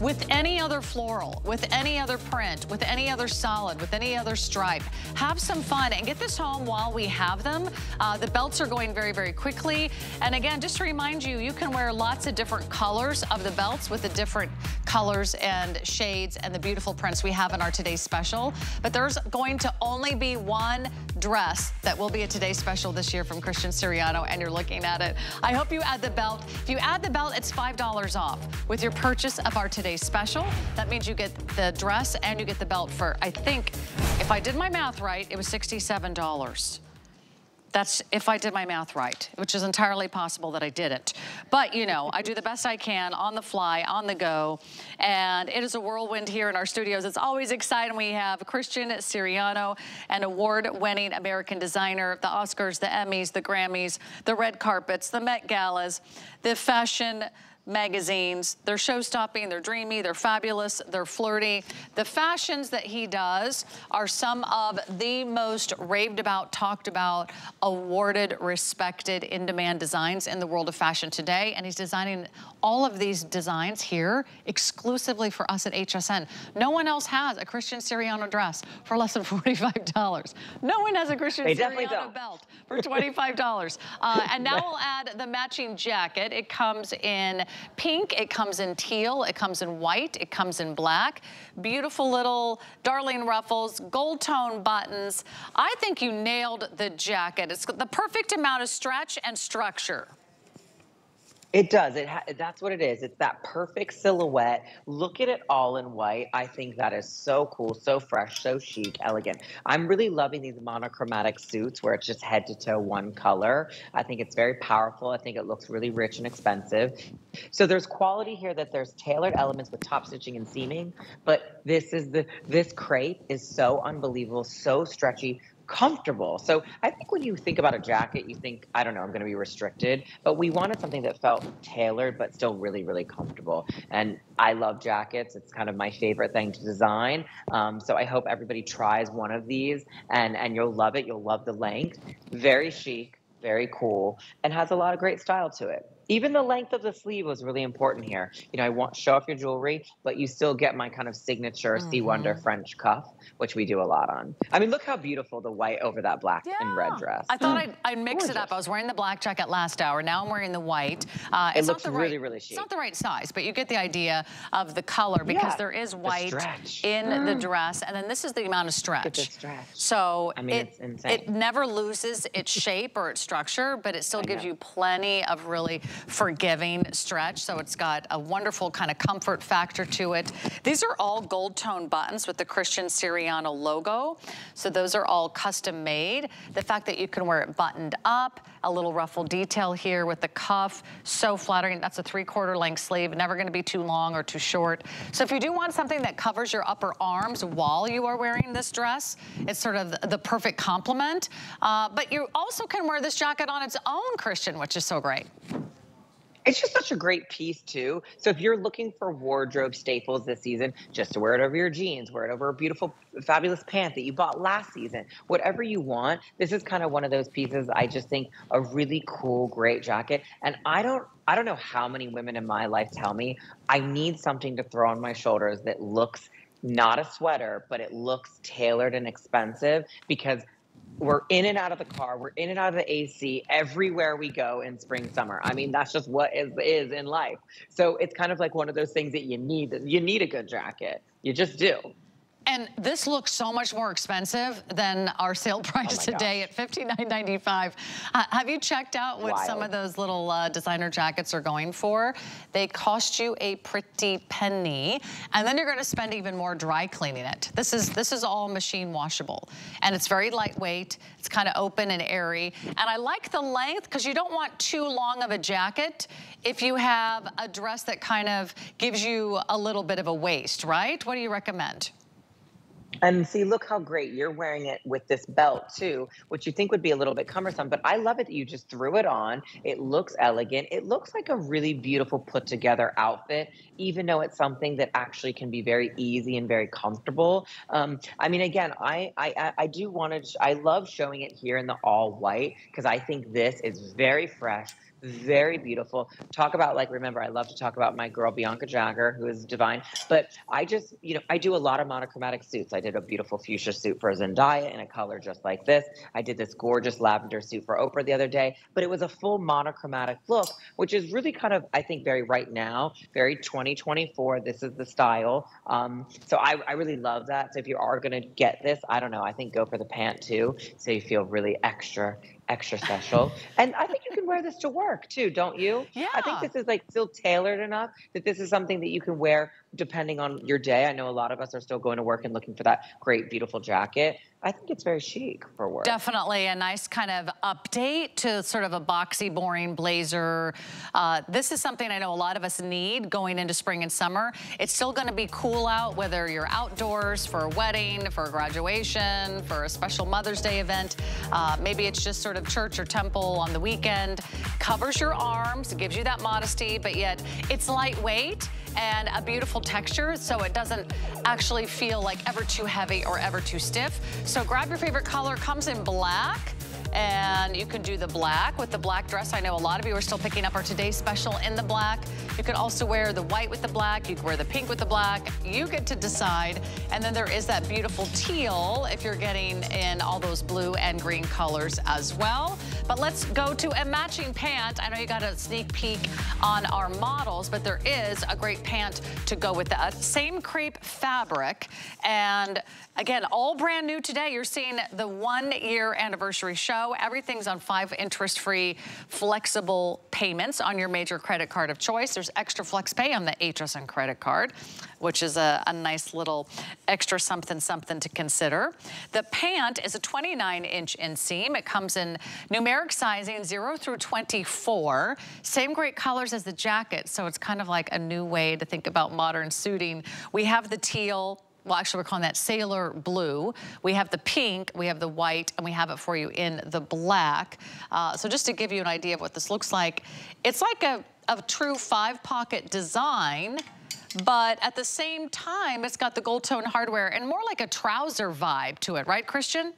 Speaker 1: with any other floral, with any other print, with any other solid, with any other stripe. Have some fun and get this home while we have them. Uh, the belts are going very, very quickly. And again, just to remind you, you can wear lots of different colors of the belts with the different colors and shades and the beautiful prints we have in our today's special. But there's going to only be one dress that will be a Today Special this year from Christian Siriano, and you're looking at it. I hope you add the belt. If you add the belt, it's $5 off with your purchase of our Today Special. That means you get the dress and you get the belt for, I think, if I did my math right, it was $67. That's if I did my math right, which is entirely possible that I didn't. But, you know, I do the best I can on the fly, on the go. And it is a whirlwind here in our studios. It's always exciting. We have Christian Siriano, an award-winning American designer, the Oscars, the Emmys, the Grammys, the red carpets, the Met Galas, the fashion magazines. They're show-stopping, they're dreamy, they're fabulous, they're flirty. The fashions that he does are some of the most raved about, talked about, awarded, respected, in-demand designs in the world of fashion today. And he's designing all of these designs here exclusively for us at HSN. No one else has a Christian Siriano dress for less than $45. No one has a Christian
Speaker 2: they
Speaker 1: Siriano belt for $25. uh, and now *laughs* we'll add the matching jacket. It comes in pink, it comes in teal, it comes in white, it comes in black. Beautiful little darling ruffles, gold tone buttons. I think you nailed the jacket. It's the perfect amount of stretch and structure.
Speaker 2: It does. It that's what it is. It's that perfect silhouette. Look at it all in white. I think that is so cool, so fresh, so chic, elegant. I'm really loving these monochromatic suits where it's just head to toe one color. I think it's very powerful. I think it looks really rich and expensive. So there's quality here that there's tailored elements with top stitching and seaming, but this is the this crepe is so unbelievable, so stretchy, comfortable. So I think when you think about a jacket, you think, I don't know, I'm going to be restricted, but we wanted something that felt tailored, but still really, really comfortable. And I love jackets. It's kind of my favorite thing to design. Um, so I hope everybody tries one of these and, and you'll love it. You'll love the length. Very chic, very cool, and has a lot of great style to it even the length of the sleeve was really important here. You know, I want show off your jewelry, but you still get my kind of signature mm-hmm. C Wonder French cuff, which we do a lot on. I mean, look how beautiful the white over that black yeah. and red dress.
Speaker 1: I thought mm. I'd, I'd, mix it up. I was wearing the black jacket last hour. Now I'm wearing the white.
Speaker 2: Uh, it looks really, right, really chic.
Speaker 1: It's not the right size, but you get the idea of the color because yeah. there is white the in mm. the dress, and then this is the amount of stretch.
Speaker 2: stretch.
Speaker 1: So
Speaker 2: I mean,
Speaker 1: it,
Speaker 2: it's insane.
Speaker 1: It never loses its shape or its structure, but it still I gives know. you plenty of really forgiving stretch. So it's got a wonderful kind of comfort factor to it. These are all gold tone buttons with the Christian Siriano logo. So those are all custom made. The fact that you can wear it buttoned up, a little ruffle detail here with the cuff, so flattering. That's a three quarter length sleeve, never gonna be too long or too short. So if you do want something that covers your upper arms while you are wearing this dress, it's sort of the perfect complement. Uh, but you also can wear this jacket on its own, Christian, which is so great.
Speaker 2: It's just such a great piece too. So if you're looking for wardrobe staples this season, just to wear it over your jeans, wear it over a beautiful, fabulous pant that you bought last season, whatever you want. This is kind of one of those pieces. I just think a really cool, great jacket. And I don't, I don't know how many women in my life tell me I need something to throw on my shoulders that looks not a sweater, but it looks tailored and expensive because we're in and out of the car. We're in and out of the ac everywhere we go in spring summer. I mean that's just what is is in life. So it's kind of like one of those things that you need you need a good jacket. You just do
Speaker 1: and this looks so much more expensive than our sale *laughs* price oh today gosh. at $59.95. Uh, have you checked out what Wild. some of those little uh, designer jackets are going for? They cost you a pretty penny, and then you're going to spend even more dry cleaning it. This is this is all machine washable, and it's very lightweight. It's kind of open and airy, and I like the length because you don't want too long of a jacket if you have a dress that kind of gives you a little bit of a waist, right? What do you recommend?
Speaker 2: And see, look how great you're wearing it with this belt too, which you think would be a little bit cumbersome, but I love it that you just threw it on. It looks elegant. It looks like a really beautiful put together outfit, even though it's something that actually can be very easy and very comfortable. Um, I mean, again, I I I do want to. I love showing it here in the all white because I think this is very fresh very beautiful. Talk about like, remember, I love to talk about my girl Bianca Jagger, who is divine. But I just, you know, I do a lot of monochromatic suits. I did a beautiful fuchsia suit for Zendaya in a color just like this. I did this gorgeous lavender suit for Oprah the other day, but it was a full monochromatic look, which is really kind of, I think, very right now, very 2024. This is the style. Um, so I, I really love that. So if you are going to get this, I don't know, I think go for the pant too, so you feel really extra extra special. *laughs* and I think you can wear this to work too, don't you?
Speaker 1: Yeah.
Speaker 2: I think this is like still tailored enough that this is something that you can wear depending on your day. I know a lot of us are still going to work and looking for that great, beautiful jacket. I think it's very chic for work.
Speaker 1: Definitely a nice kind of update to sort of a boxy, boring blazer. Uh, this is something I know a lot of us need going into spring and summer. It's still going to be cool out, whether you're outdoors for a wedding, for a graduation, for a special Mother's Day event. Uh, maybe it's just sort of church or temple on the weekend. Covers your arms, gives you that modesty, but yet it's lightweight and a beautiful texture so it doesn't actually feel like ever too heavy or ever too stiff. Grab your favorite color, comes in black and you can do the black with the black dress. I know a lot of you are still picking up our today's special in the black. You could also wear the white with the black. You could wear the pink with the black. You get to decide. And then there is that beautiful teal if you're getting in all those blue and green colors as well. But let's go to a matching pant. I know you got a sneak peek on our models, but there is a great pant to go with that. Same crepe fabric. And again, all brand new today. You're seeing the one year anniversary show. Everything's on five interest-free flexible payments on your major credit card of choice. There's extra flex pay on the HSN credit card, which is a, a nice little extra something something to consider. The pant is a 29 inch inseam. It comes in numeric sizing 0 through 24. Same great colors as the jacket, so it's kind of like a new way to think about modern suiting. We have the teal, well, actually we're calling that sailor blue. We have the pink, we have the white, and we have it for you in the black. Uh, so just to give you an idea of what this looks like, it's like a, a true five pocket design, but at the same time, it's got the gold tone hardware and more like a trouser vibe to it, right, Christian?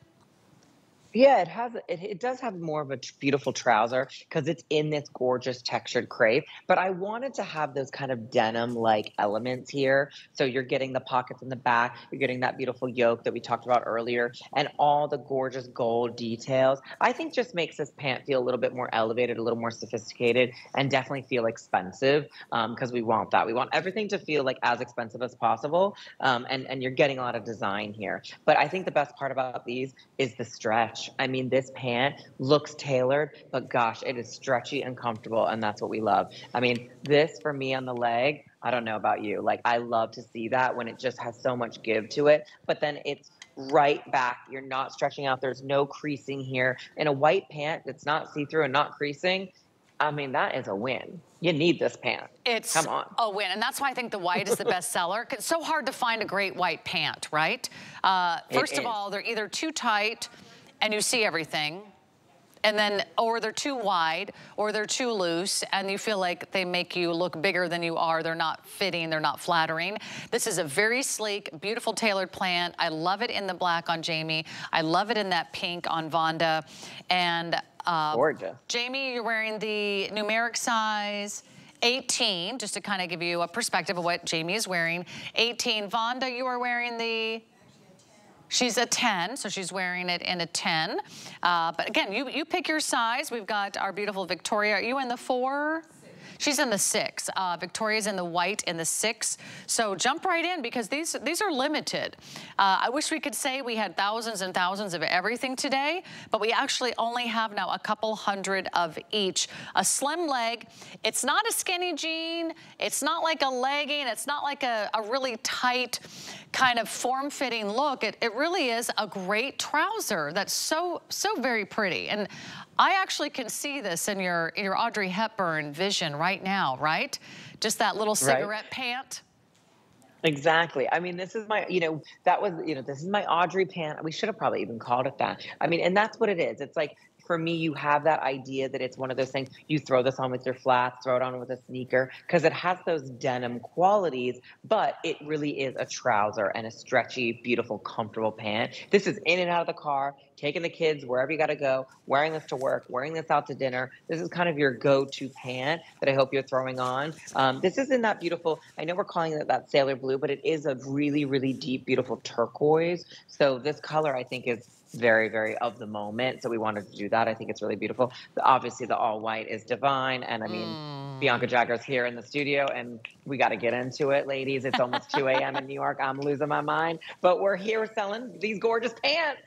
Speaker 2: Yeah, it has. It, it does have more of a beautiful trouser because it's in this gorgeous textured crepe. But I wanted to have those kind of denim-like elements here. So you're getting the pockets in the back, you're getting that beautiful yoke that we talked about earlier, and all the gorgeous gold details. I think just makes this pant feel a little bit more elevated, a little more sophisticated, and definitely feel expensive because um, we want that. We want everything to feel like as expensive as possible, um, and and you're getting a lot of design here. But I think the best part about these is the stretch. I mean, this pant looks tailored, but gosh, it is stretchy and comfortable, and that's what we love. I mean, this for me on the leg, I don't know about you. Like, I love to see that when it just has so much give to it, but then it's right back. You're not stretching out. There's no creasing here. In a white pant that's not see through and not creasing, I mean, that is a win. You need this pant.
Speaker 1: It's
Speaker 2: Come on.
Speaker 1: a win. And that's why I think the white is the best seller. It's so hard to find a great white pant, right? Uh, first of all, they're either too tight and you see everything and then or they're too wide or they're too loose and you feel like they make you look bigger than you are. They're not fitting they're not flattering. This is a very sleek beautiful tailored plant. I love it in the black on jamie. I love it in that pink on vonda. And
Speaker 2: uh, gorgeous.
Speaker 1: Jamie you're wearing the numeric size 18 just to kind of give you a perspective of what jamie is wearing. 18 vonda you are wearing the She's a 10, so she's wearing it in a 10. Uh, but again, you, you pick your size. We've got our beautiful Victoria. Are you in the four? She's in the six. Uh, Victoria's in the white in the six. So jump right in because these, these are limited. Uh, I wish we could say we had thousands and thousands of everything today, but we actually only have now a couple hundred of each. A slim leg. It's not a skinny jean. It's not like a legging. It's not like a, a really tight kind of form-fitting look. It, it really is a great trouser that's so, so very pretty. And I actually can see this in your, in your Audrey Hepburn vision right now, right? Just that little cigarette right. pant.
Speaker 2: Exactly. I mean, this is my, you know, that was, you know, this is my Audrey pant. We should have probably even called it that. I mean, and that's what it is. It's like for me, you have that idea that it's one of those things you throw this on with your flats, throw it on with a sneaker, because it has those denim qualities, but it really is a trouser and a stretchy, beautiful, comfortable pant. This is in and out of the car, taking the kids wherever you got to go, wearing this to work, wearing this out to dinner. This is kind of your go-to pant that I hope you're throwing on. Um, this isn't that beautiful. I know we're calling it that sailor blue, but it is a really, really deep, beautiful turquoise. So this color, I think, is very, very of the moment. So we wanted to do that. I think it's really beautiful. Obviously, the all white is divine. And I mean, mm. Bianca Jagger's here in the studio, and we got to get into it, ladies. It's almost 2 a.m. in New York. I'm losing my mind. But we're here selling these gorgeous pants.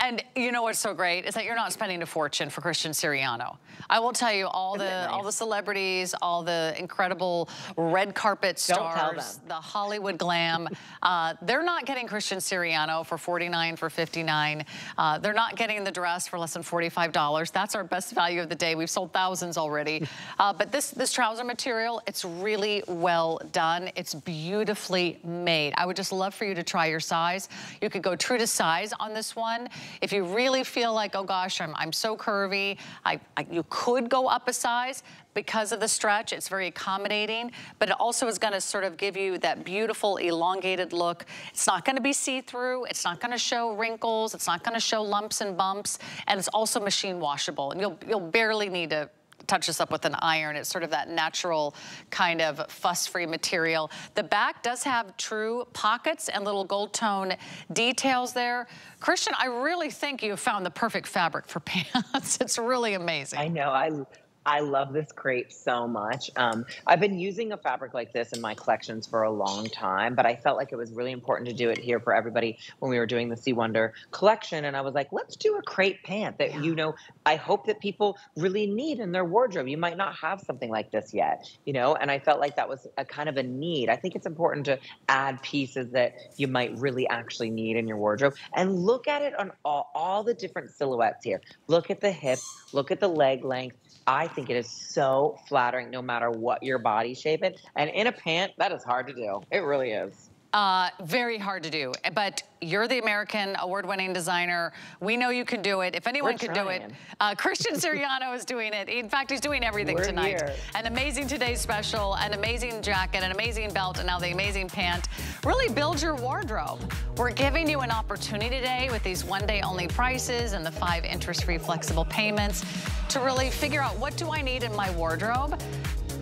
Speaker 1: And you know what's so great is that you're not spending a fortune for Christian Siriano. I will tell you all Isn't the nice? all the celebrities, all the incredible red carpet stars, the Hollywood glam. *laughs* uh, they're not getting Christian Siriano for 49 for 59. Uh, they're not getting the dress for less than $45. That's our best value of the day. We've sold thousands already. *laughs* Uh, but this this trouser material, it's really well done. It's beautifully made. I would just love for you to try your size. You could go true to size on this one. If you really feel like, oh gosh, I'm, I'm so curvy, I, I, you could go up a size because of the stretch. It's very accommodating, but it also is gonna sort of give you that beautiful elongated look. It's not gonna be see-through. It's not gonna show wrinkles. It's not gonna show lumps and bumps. And it's also machine washable. And you'll, you'll barely need to touch this up with an iron. It's sort of that natural kind of fuss-free material. The back does have true pockets and little gold tone details there. Christian, I really think you found the perfect fabric for *laughs* pants. it's really amazing.
Speaker 2: I know. I I love this crepe so much. Um, I've been using a fabric like this in my collections for a long time, but I felt like it was really important to do it here for everybody when we were doing the C. Wonder collection. And I was like, let's do a crepe pant that, yeah. you know, I hope that people really need in their wardrobe. You might not have something like this yet, you know, and I felt like that was a kind of a need. I think it's important to add pieces that you might really actually need in your wardrobe and look at it on all, all the different silhouettes here. Look at the hip, look at the leg length I think it is so flattering no matter what your body shape is. And in a pant, that is hard to do. It really is.
Speaker 1: Uh, very hard to do, but you're the American award-winning designer. We know you can do it. If anyone can do it, uh, Christian Siriano is doing it. In fact, he's doing everything We're tonight. Here. An amazing today's special, an amazing jacket, an amazing belt, and now the amazing pant. Really build your wardrobe. We're giving you an opportunity today with these one-day only prices and the five interest-free flexible payments to really figure out what do I need in my wardrobe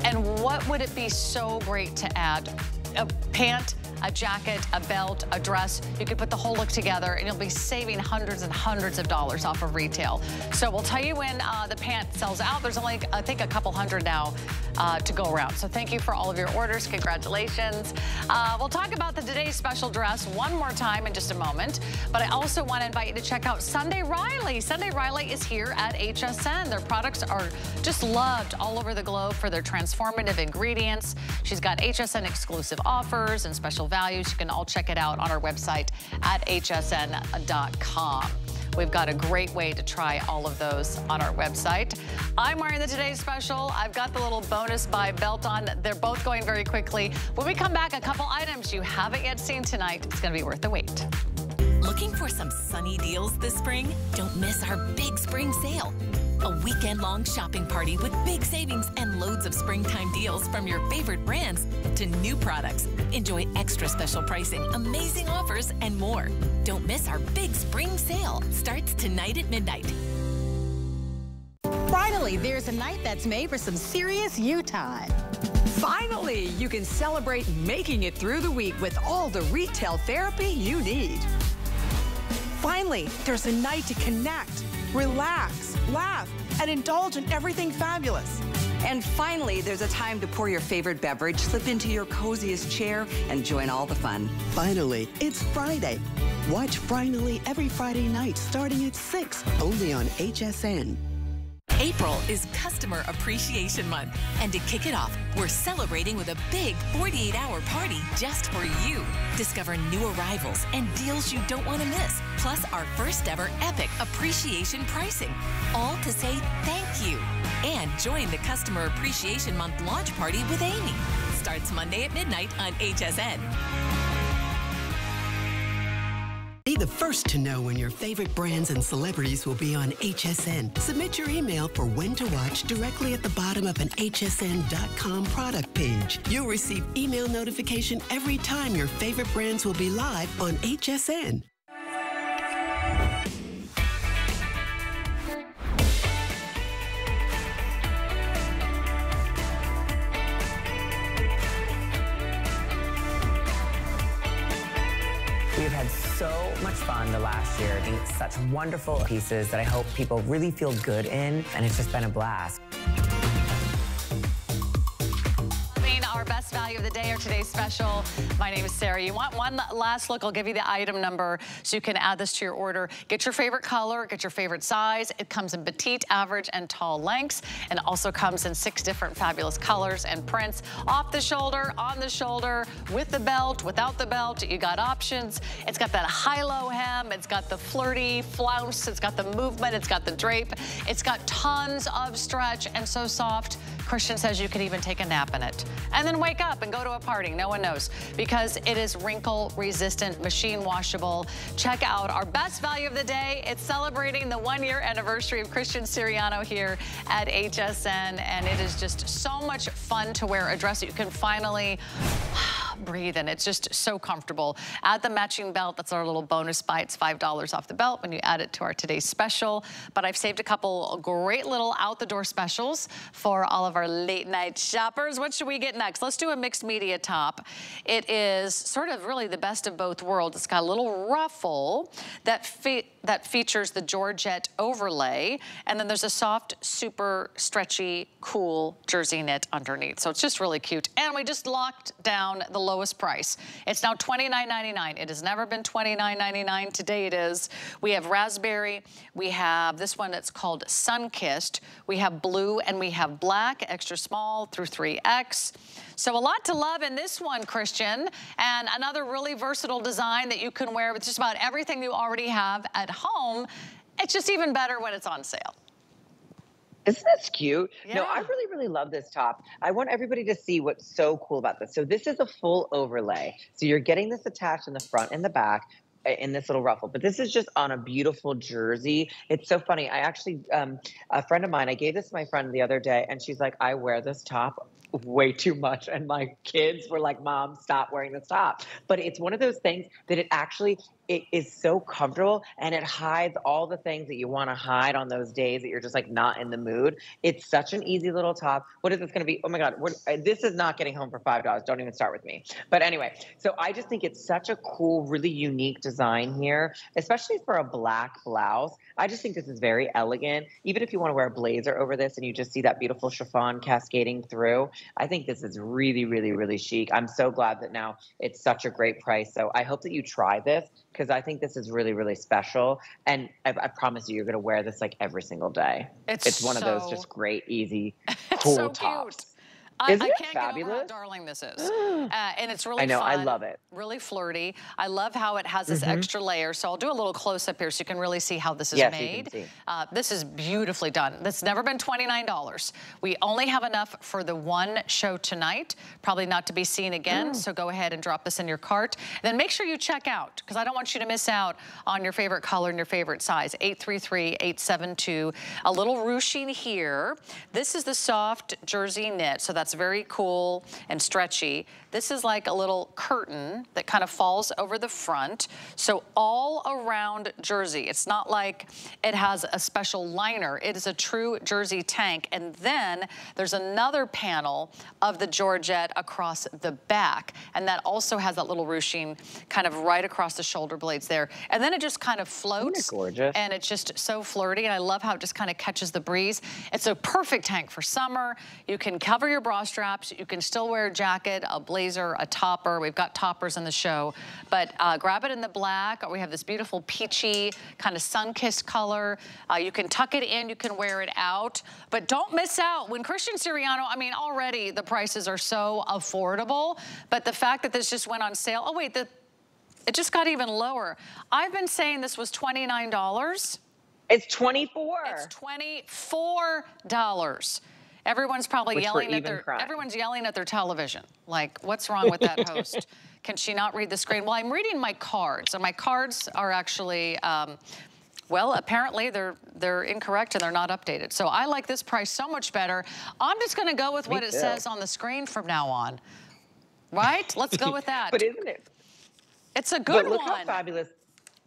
Speaker 1: and what would it be so great to add? A pant, a jacket, a belt, a dress. You can put the whole look together and you'll be saving hundreds and hundreds of dollars off of retail. So we'll tell you when uh, the pant sells out. There's only, I think, a couple hundred now uh, to go around. So thank you for all of your orders. Congratulations. Uh, we'll talk about the today's special dress one more time in just a moment. But I also want to invite you to check out Sunday Riley. Sunday Riley is here at HSN. Their products are just loved all over the globe for their transformative ingredients. She's got HSN exclusive offers and special values. You can all check it out on our website at hsn.com. We've got a great way to try all of those on our website. I'm wearing the Today Special. I've got the little bonus buy belt on. They're both going very quickly. When we come back, a couple items you haven't yet seen tonight. It's going to be worth the wait.
Speaker 3: Looking for some sunny deals this spring? Don't miss our big spring sale. A weekend long shopping party with big savings and loads of springtime deals from your favorite brands to new products. Enjoy extra special pricing, amazing offers, and more. Don't miss our big spring sale. Starts tonight at midnight.
Speaker 4: Finally, there's a night that's made for some serious you time.
Speaker 5: Finally, you can celebrate making it through the week with all the retail therapy you need. Finally, there's a night to connect, relax, laugh, and indulge in everything fabulous.
Speaker 6: And finally, there's a time to pour your favorite beverage, slip into your coziest chair, and join all the fun.
Speaker 7: Finally, it's Friday. Watch Finally every Friday night starting at 6, only on HSN.
Speaker 3: April is Customer Appreciation Month. And to kick it off, we're celebrating with a big 48 hour party just for you. Discover new arrivals and deals you don't want to miss, plus our first ever epic appreciation pricing. All to say thank you. And join the Customer Appreciation Month launch party with Amy. Starts Monday at midnight on HSN.
Speaker 7: Be the first to know when your favorite brands and celebrities will be on HSN. Submit your email for when to watch directly at the bottom of an hsn.com product page. You'll receive email notification every time your favorite brands will be live on HSN.
Speaker 8: The last year, such wonderful pieces that I hope people really feel good in, and it's just been a blast.
Speaker 1: Our best value of the day or today's special. My name is Sarah. You want one last look? I'll give you the item number so you can add this to your order. Get your favorite color, get your favorite size. It comes in petite, average, and tall lengths, and also comes in six different fabulous colors and prints. Off the shoulder, on the shoulder, with the belt, without the belt. You got options. It's got that high-low hem. It's got the flirty flounce. It's got the movement. It's got the drape. It's got tons of stretch and so soft. Christian says you can even take a nap in it. And then wake up and go to a party. No one knows because it is wrinkle resistant, machine washable. Check out our best value of the day. It's celebrating the one year anniversary of Christian Siriano here at HSN. And it is just so much fun to wear a dress that you can finally breathe in. It's just so comfortable. Add the matching belt. That's our little bonus buy. It's $5 off the belt when you add it to our today's special. But I've saved a couple great little out the door specials for all of our late night shoppers. What should we get next? Let's do a mixed media top. It is sort of really the best of both worlds. It's got a little ruffle that that features the Georgette overlay. And then there's a soft, super stretchy, cool jersey knit underneath. So it's just really cute. And we just locked down the lowest price. It's now $29.99. It has never been $29.99. Today it is. We have raspberry. We have this one that's called Sunkissed. We have blue and we have black, extra small through 3X. So a lot to love in this one, Christian. And another really versatile design that you can wear with just about everything you already have at home. It's just even better when it's on sale.
Speaker 2: Isn't this cute? Yeah. No, I really, really love this top. I want everybody to see what's so cool about this. So this is a full overlay. So you're getting this attached in the front and the back in this little ruffle, but this is just on a beautiful jersey. It's so funny. I actually, um, a friend of mine, I gave this to my friend the other day, and she's like, I wear this top way too much and my kids were like mom stop wearing this top but it's one of those things that it actually it is so comfortable and it hides all the things that you want to hide on those days that you're just like not in the mood. It's such an easy little top. What is this going to be? Oh my God, uh, this is not getting home for $5. Don't even start with me. But anyway, so I just think it's such a cool, really unique design here, especially for a black blouse. I just think this is very elegant. Even if you want to wear a blazer over this and you just see that beautiful chiffon cascading through, I think this is really, really, really chic. I'm so glad that now it's such a great price. So I hope that you try this because I think this is really, really special. And I, I promise you, you're going to wear this like every single day. It's, it's one so, of those just great, easy, *laughs* cool so tops. Cute.
Speaker 1: I, Isn't I can't fabulous? get over how darling this is. *gasps* uh, and it's really
Speaker 2: I know,
Speaker 1: fun,
Speaker 2: I love it.
Speaker 1: Really flirty. I love how it has this mm -hmm. extra layer. So I'll do a little close up here so you can really see how this is
Speaker 2: yes,
Speaker 1: made.
Speaker 2: You can see.
Speaker 1: Uh, this is beautifully done. That's never been $29. We only have enough for the one show tonight, probably not to be seen again. Mm. So go ahead and drop this in your cart. then make sure you check out because I don't want you to miss out on your favorite color and your favorite size. 833-872. A little ruching here. This is the soft jersey knit. So that's very cool and stretchy. This is like a little curtain that kind of falls over the front. So all around jersey, it's not like it has a special liner. It is a true jersey tank. And then there's another panel of the Georgette across the back. And that also has that little ruching kind of right across the shoulder blades there. And then it just kind of floats.
Speaker 2: gorgeous?
Speaker 1: And it's just so flirty. And I love how it just kind of catches the breeze. It's a perfect tank for summer. You can cover your bra straps. You can still wear a jacket, a blazer, blazer, a topper. We've got toppers in the show. But uh, grab it in the black. We have this beautiful peachy kind of sun-kissed color. Uh, you can tuck it in. You can wear it out. But don't miss out. When Christian Siriano, I mean, already the prices are so affordable. But the fact that this just went on sale. Oh, wait. The, it just got even lower. I've been saying this was $29.
Speaker 2: It's 24.
Speaker 1: It's $24. Everyone's probably
Speaker 2: Which
Speaker 1: yelling at their
Speaker 2: crying.
Speaker 1: everyone's yelling at their television. Like, what's wrong with that host? *laughs* Can she not read the screen? Well, I'm reading my cards, and my cards are actually, um, well, apparently they're they're incorrect and they're not updated. So I like this price so much better. I'm just gonna go with
Speaker 2: Me
Speaker 1: what it says on the screen from now on. Right? Let's go with *laughs* that.
Speaker 2: but isn't it?
Speaker 1: it's a good
Speaker 2: but look
Speaker 1: one.
Speaker 2: how fabulous.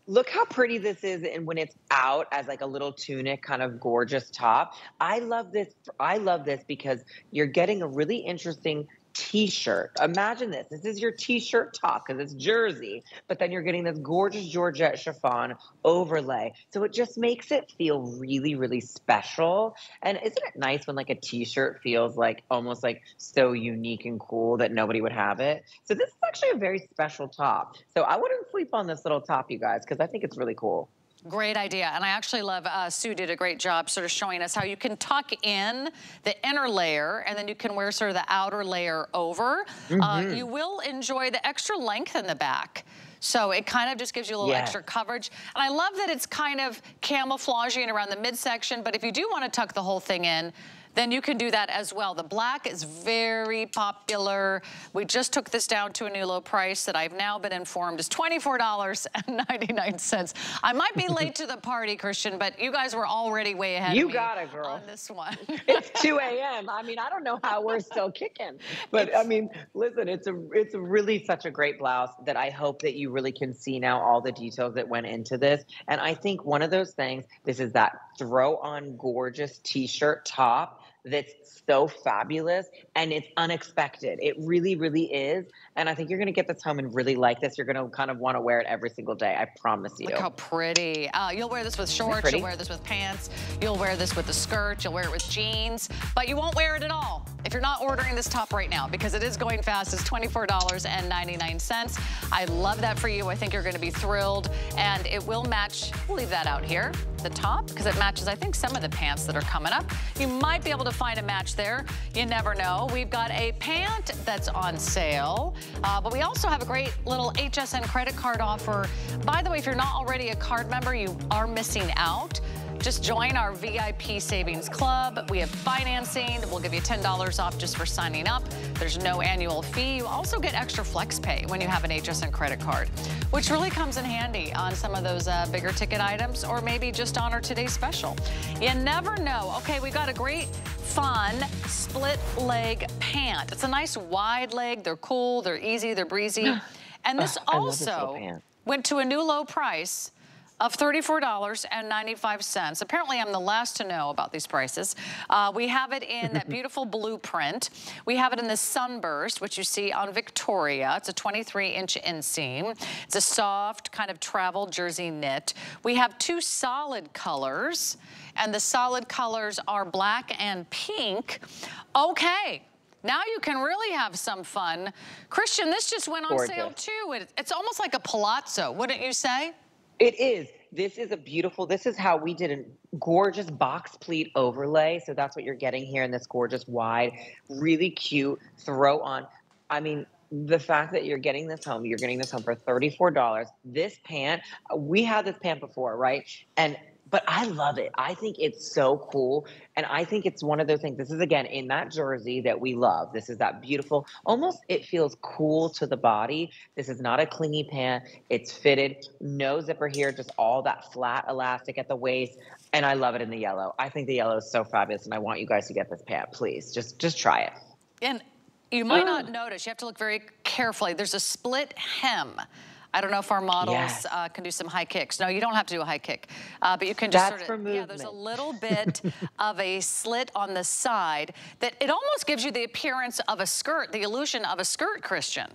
Speaker 2: Look how pretty this is and when it's out as like a little tunic kind of gorgeous top. I love this. I love this because you're getting a really interesting t-shirt. Imagine this. This is your t-shirt top because it's jersey, but then you're getting this gorgeous Georgette chiffon overlay. So it just makes it feel really, really special. And isn't it nice when like a t-shirt feels like almost like so unique and cool that nobody would have it? So this is actually a very special top. So I wouldn't sleep on this little top, you guys, because I think it's really cool.
Speaker 1: Great idea. And I actually love, uh, Sue did a great job sort of showing us how you can tuck in the inner layer and then you can wear sort of the outer layer over. Uh,
Speaker 2: Mhm.
Speaker 1: you will enjoy the extra length in the back. So it kind of just gives you a little
Speaker 2: Yes.
Speaker 1: extra coverage. And I love that it's kind of camouflaging around the midsection, but if you do want to tuck the whole thing in, then you can do that as well. The black is very popular. We just took this down to a new low price that I've now been informed is $24.99. I might be late to the party, Christian, but you guys were already way ahead
Speaker 2: You
Speaker 1: of me
Speaker 2: got it, girl.
Speaker 1: on this one. *laughs*
Speaker 2: it's 2 a.m. I mean, I don't know how we're still kicking, but I mean, listen, it's a it's really such a great blouse that I hope that you really can see now all the details that went into this. And I think one of those things, this is that throw on gorgeous t-shirt top that's so fabulous and it's unexpected. It really, really is. And I think you're going to get this home and really like this. You're going to kind of want to wear it every single day. I promise you.
Speaker 1: Look how pretty. Uh, you'll wear this with shorts, you'll wear this with pants, you'll wear this with a skirt, you'll wear it with jeans, but you won't wear it at all if you're not ordering this top right now because it is going fast. It's $24.99. I love that for you. I think you're gonna be thrilled and it will match, we'll leave that out here, the top, because it matches, I think, some of the pants that are coming up. You might be able to find a match there. You never know. We've got a pant that's on sale, uh, but we also have a great little HSN credit card offer. By the way, if you're not already a card member, you are missing out. Just join our VIP Savings Club. We have financing. We'll give you $10 off just for signing up. There's no annual fee. You also get extra flex pay when you have an HSN credit card, which really comes in handy on some of those uh, bigger ticket items or maybe just on our today's special. You never know. Okay, we got a great fun split leg pant. It's a nice wide leg. They're cool, they're easy, they're breezy. *gasps* And this
Speaker 2: I love this
Speaker 1: also went to a new low price of $34.95. Apparently, I'm the last to know about these prices. Uh, we have it in that *laughs* beautiful blueprint. We have it in the Sunburst, which you see on Victoria. It's a 23-inch inseam. It's a soft kind of travel jersey knit. We have two solid colors, and the solid colors are black and pink. Okay. Now you can really have some fun. Christian, this just went on sale too. It, it's almost like a palazzo, wouldn't you say?
Speaker 2: It is. This is a beautiful, this is how we did a gorgeous box pleat overlay. So that's what you're getting here in this gorgeous wide, really cute throw on. I mean, the fact that you're getting this home, you're getting this home for $34. This pant, we had this pant before, right? And but I love it. I think it's so cool. And I think it's one of those things. This is again in that jersey that we love. This is that beautiful, almost it feels cool to the body. This is not a clingy pant. It's fitted, no zipper here, just all that flat elastic at the waist. And I love it in the yellow. I think the yellow is so fabulous. And I want you guys to get this pant, please. Just just try it.
Speaker 1: And you might not oh. notice, you have to look very carefully. There's a split hem. I don't know if our models
Speaker 2: Yes.
Speaker 1: uh, can do some high kicks. No, you don't have to do a high kick, uh, but you can just
Speaker 2: That's
Speaker 1: sort of,
Speaker 2: for
Speaker 1: yeah, there's a little *laughs* bit of a slit on the side that it almost gives you the appearance of a skirt, the illusion of a skirt, Christian.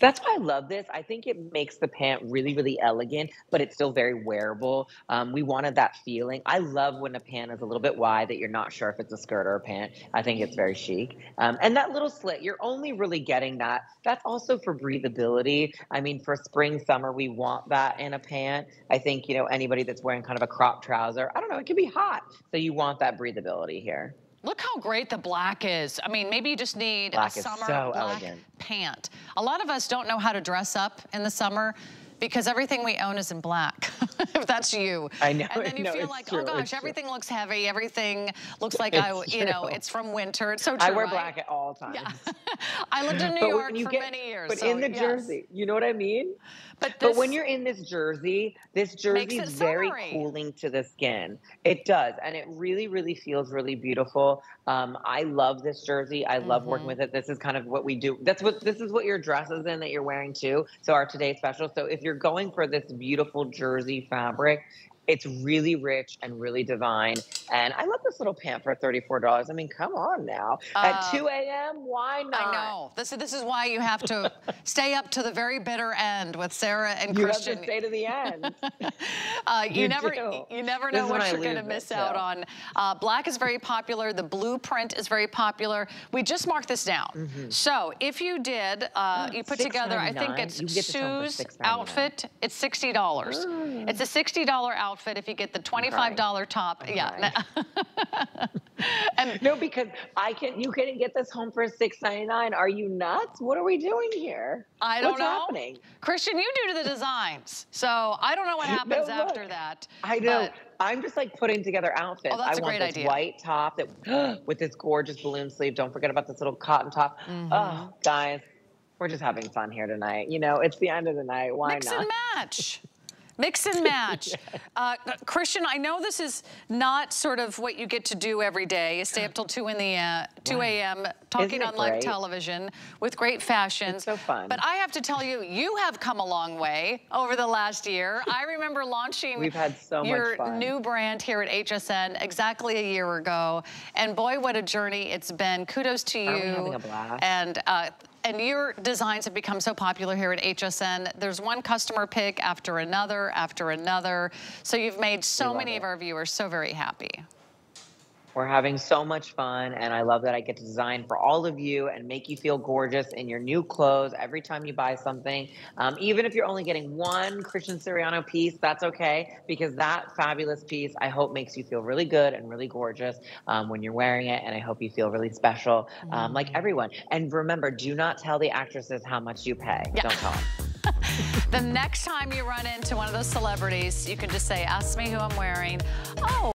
Speaker 2: That's why I love this. I think it makes the pant really, really elegant, but it's still very wearable. Um, we wanted that feeling. I love when a pant is a little bit wide that you're not sure if it's a skirt or a pant. I think it's very chic. Um, and that little slit, you're only really getting that. That's also for breathability. I mean, for spring, summer, we want that in a pant. I think, you know, anybody that's wearing kind of a crop trouser, I don't know, it can be hot. So you want that breathability here.
Speaker 1: Look how great the black is. I mean, maybe you just need
Speaker 2: Black
Speaker 1: a summer
Speaker 2: so
Speaker 1: black
Speaker 2: elegant.
Speaker 1: pant. A lot of us don't know how to dress up in the summer. Because everything we own is in black. *laughs* if that's you.
Speaker 2: I know.
Speaker 1: And then you
Speaker 2: no,
Speaker 1: feel like,
Speaker 2: true,
Speaker 1: oh gosh, everything true. looks heavy. Everything looks *laughs* like I, you know, it's from winter. It's so true.
Speaker 2: I wear black at all times.
Speaker 1: Yeah. *laughs* I lived in New
Speaker 2: but
Speaker 1: York for
Speaker 2: get,
Speaker 1: many years.
Speaker 2: But
Speaker 1: so,
Speaker 2: in the
Speaker 1: yes.
Speaker 2: jersey, you know what I mean?
Speaker 1: But,
Speaker 2: but when you're in this jersey, this jersey is very cooling to the skin. It does, and it really, really feels really beautiful. Um, I love this jersey. I love mm-hmm. working with it. This is kind of what we do. That's what this is what your dress is in that you're wearing too. So our today special. So if you're going for this beautiful jersey fabric, it's really rich and really divine. And I love this little pant for $34. I mean, come on now. Uh, At 2 a.m., why not?
Speaker 1: I know. This, this is why you have to stay up to the very bitter end with Sarah and
Speaker 2: you
Speaker 1: Christian.
Speaker 2: You have to stay to the end. *laughs*
Speaker 1: uh, you, you, never, do. you never know what you're going to miss out on. Uh, black is very popular. The blueprint is very popular. We just marked this down. Mm -hmm. So if you did, uh, you put together, I think it's Sue's outfit. It's $60. Mm. It's a $60 outfit outfit if you get the $25 top. I'm yeah. *laughs*
Speaker 2: and no, because I can you can get this home for $6.99. Are you nuts? What are we doing here?
Speaker 1: I don't
Speaker 2: What's
Speaker 1: know.
Speaker 2: happening?
Speaker 1: Christian, you do to the designs. So I don't know what *laughs* happens
Speaker 2: no,
Speaker 1: after that.
Speaker 2: I know. I'm just like putting together outfits.
Speaker 1: Oh, that's
Speaker 2: I
Speaker 1: a
Speaker 2: want
Speaker 1: great
Speaker 2: this
Speaker 1: idea.
Speaker 2: white top that *gasps* with this gorgeous balloon sleeve. Don't forget about this little cotton top. Mm -hmm. Oh, guys, we're just having fun here tonight. You know, it's the end of the night. Why
Speaker 1: Mix
Speaker 2: not?
Speaker 1: and match. *laughs* Mix and *laughs* match. uh, Christian, I know this is not sort of what you get to do every day. You stay up till 2 in the uh, 2 a.m. talking on live television with great fashions.
Speaker 2: It's so fun.
Speaker 1: But I have to tell you, you have come a long way over the last year. I remember launching
Speaker 2: We've had so
Speaker 1: your
Speaker 2: much fun.
Speaker 1: new brand here at HSN exactly a year ago. And boy, what a journey it's been. Kudos to you.
Speaker 2: Aren't we having a blast?
Speaker 1: And uh, and your designs have become so popular here at HSN. There's one customer pick after another, after another. So you've made so many
Speaker 2: it.
Speaker 1: of our viewers so very happy.
Speaker 2: We're having so much fun, and I love that I get to design for all of you and make you feel gorgeous in your new clothes every time you buy something. Um, even if you're only getting one Christian Siriano piece, that's okay, because that fabulous piece, I hope, makes you feel really good and really gorgeous um, when you're wearing it, and I hope you feel really special, um, like mm-hmm. everyone. And remember, do not tell the actresses how much you pay. Yeah. Don't tell them. *laughs*
Speaker 1: the next time you run into one of those celebrities, you can just say, ask me who I'm wearing. Oh.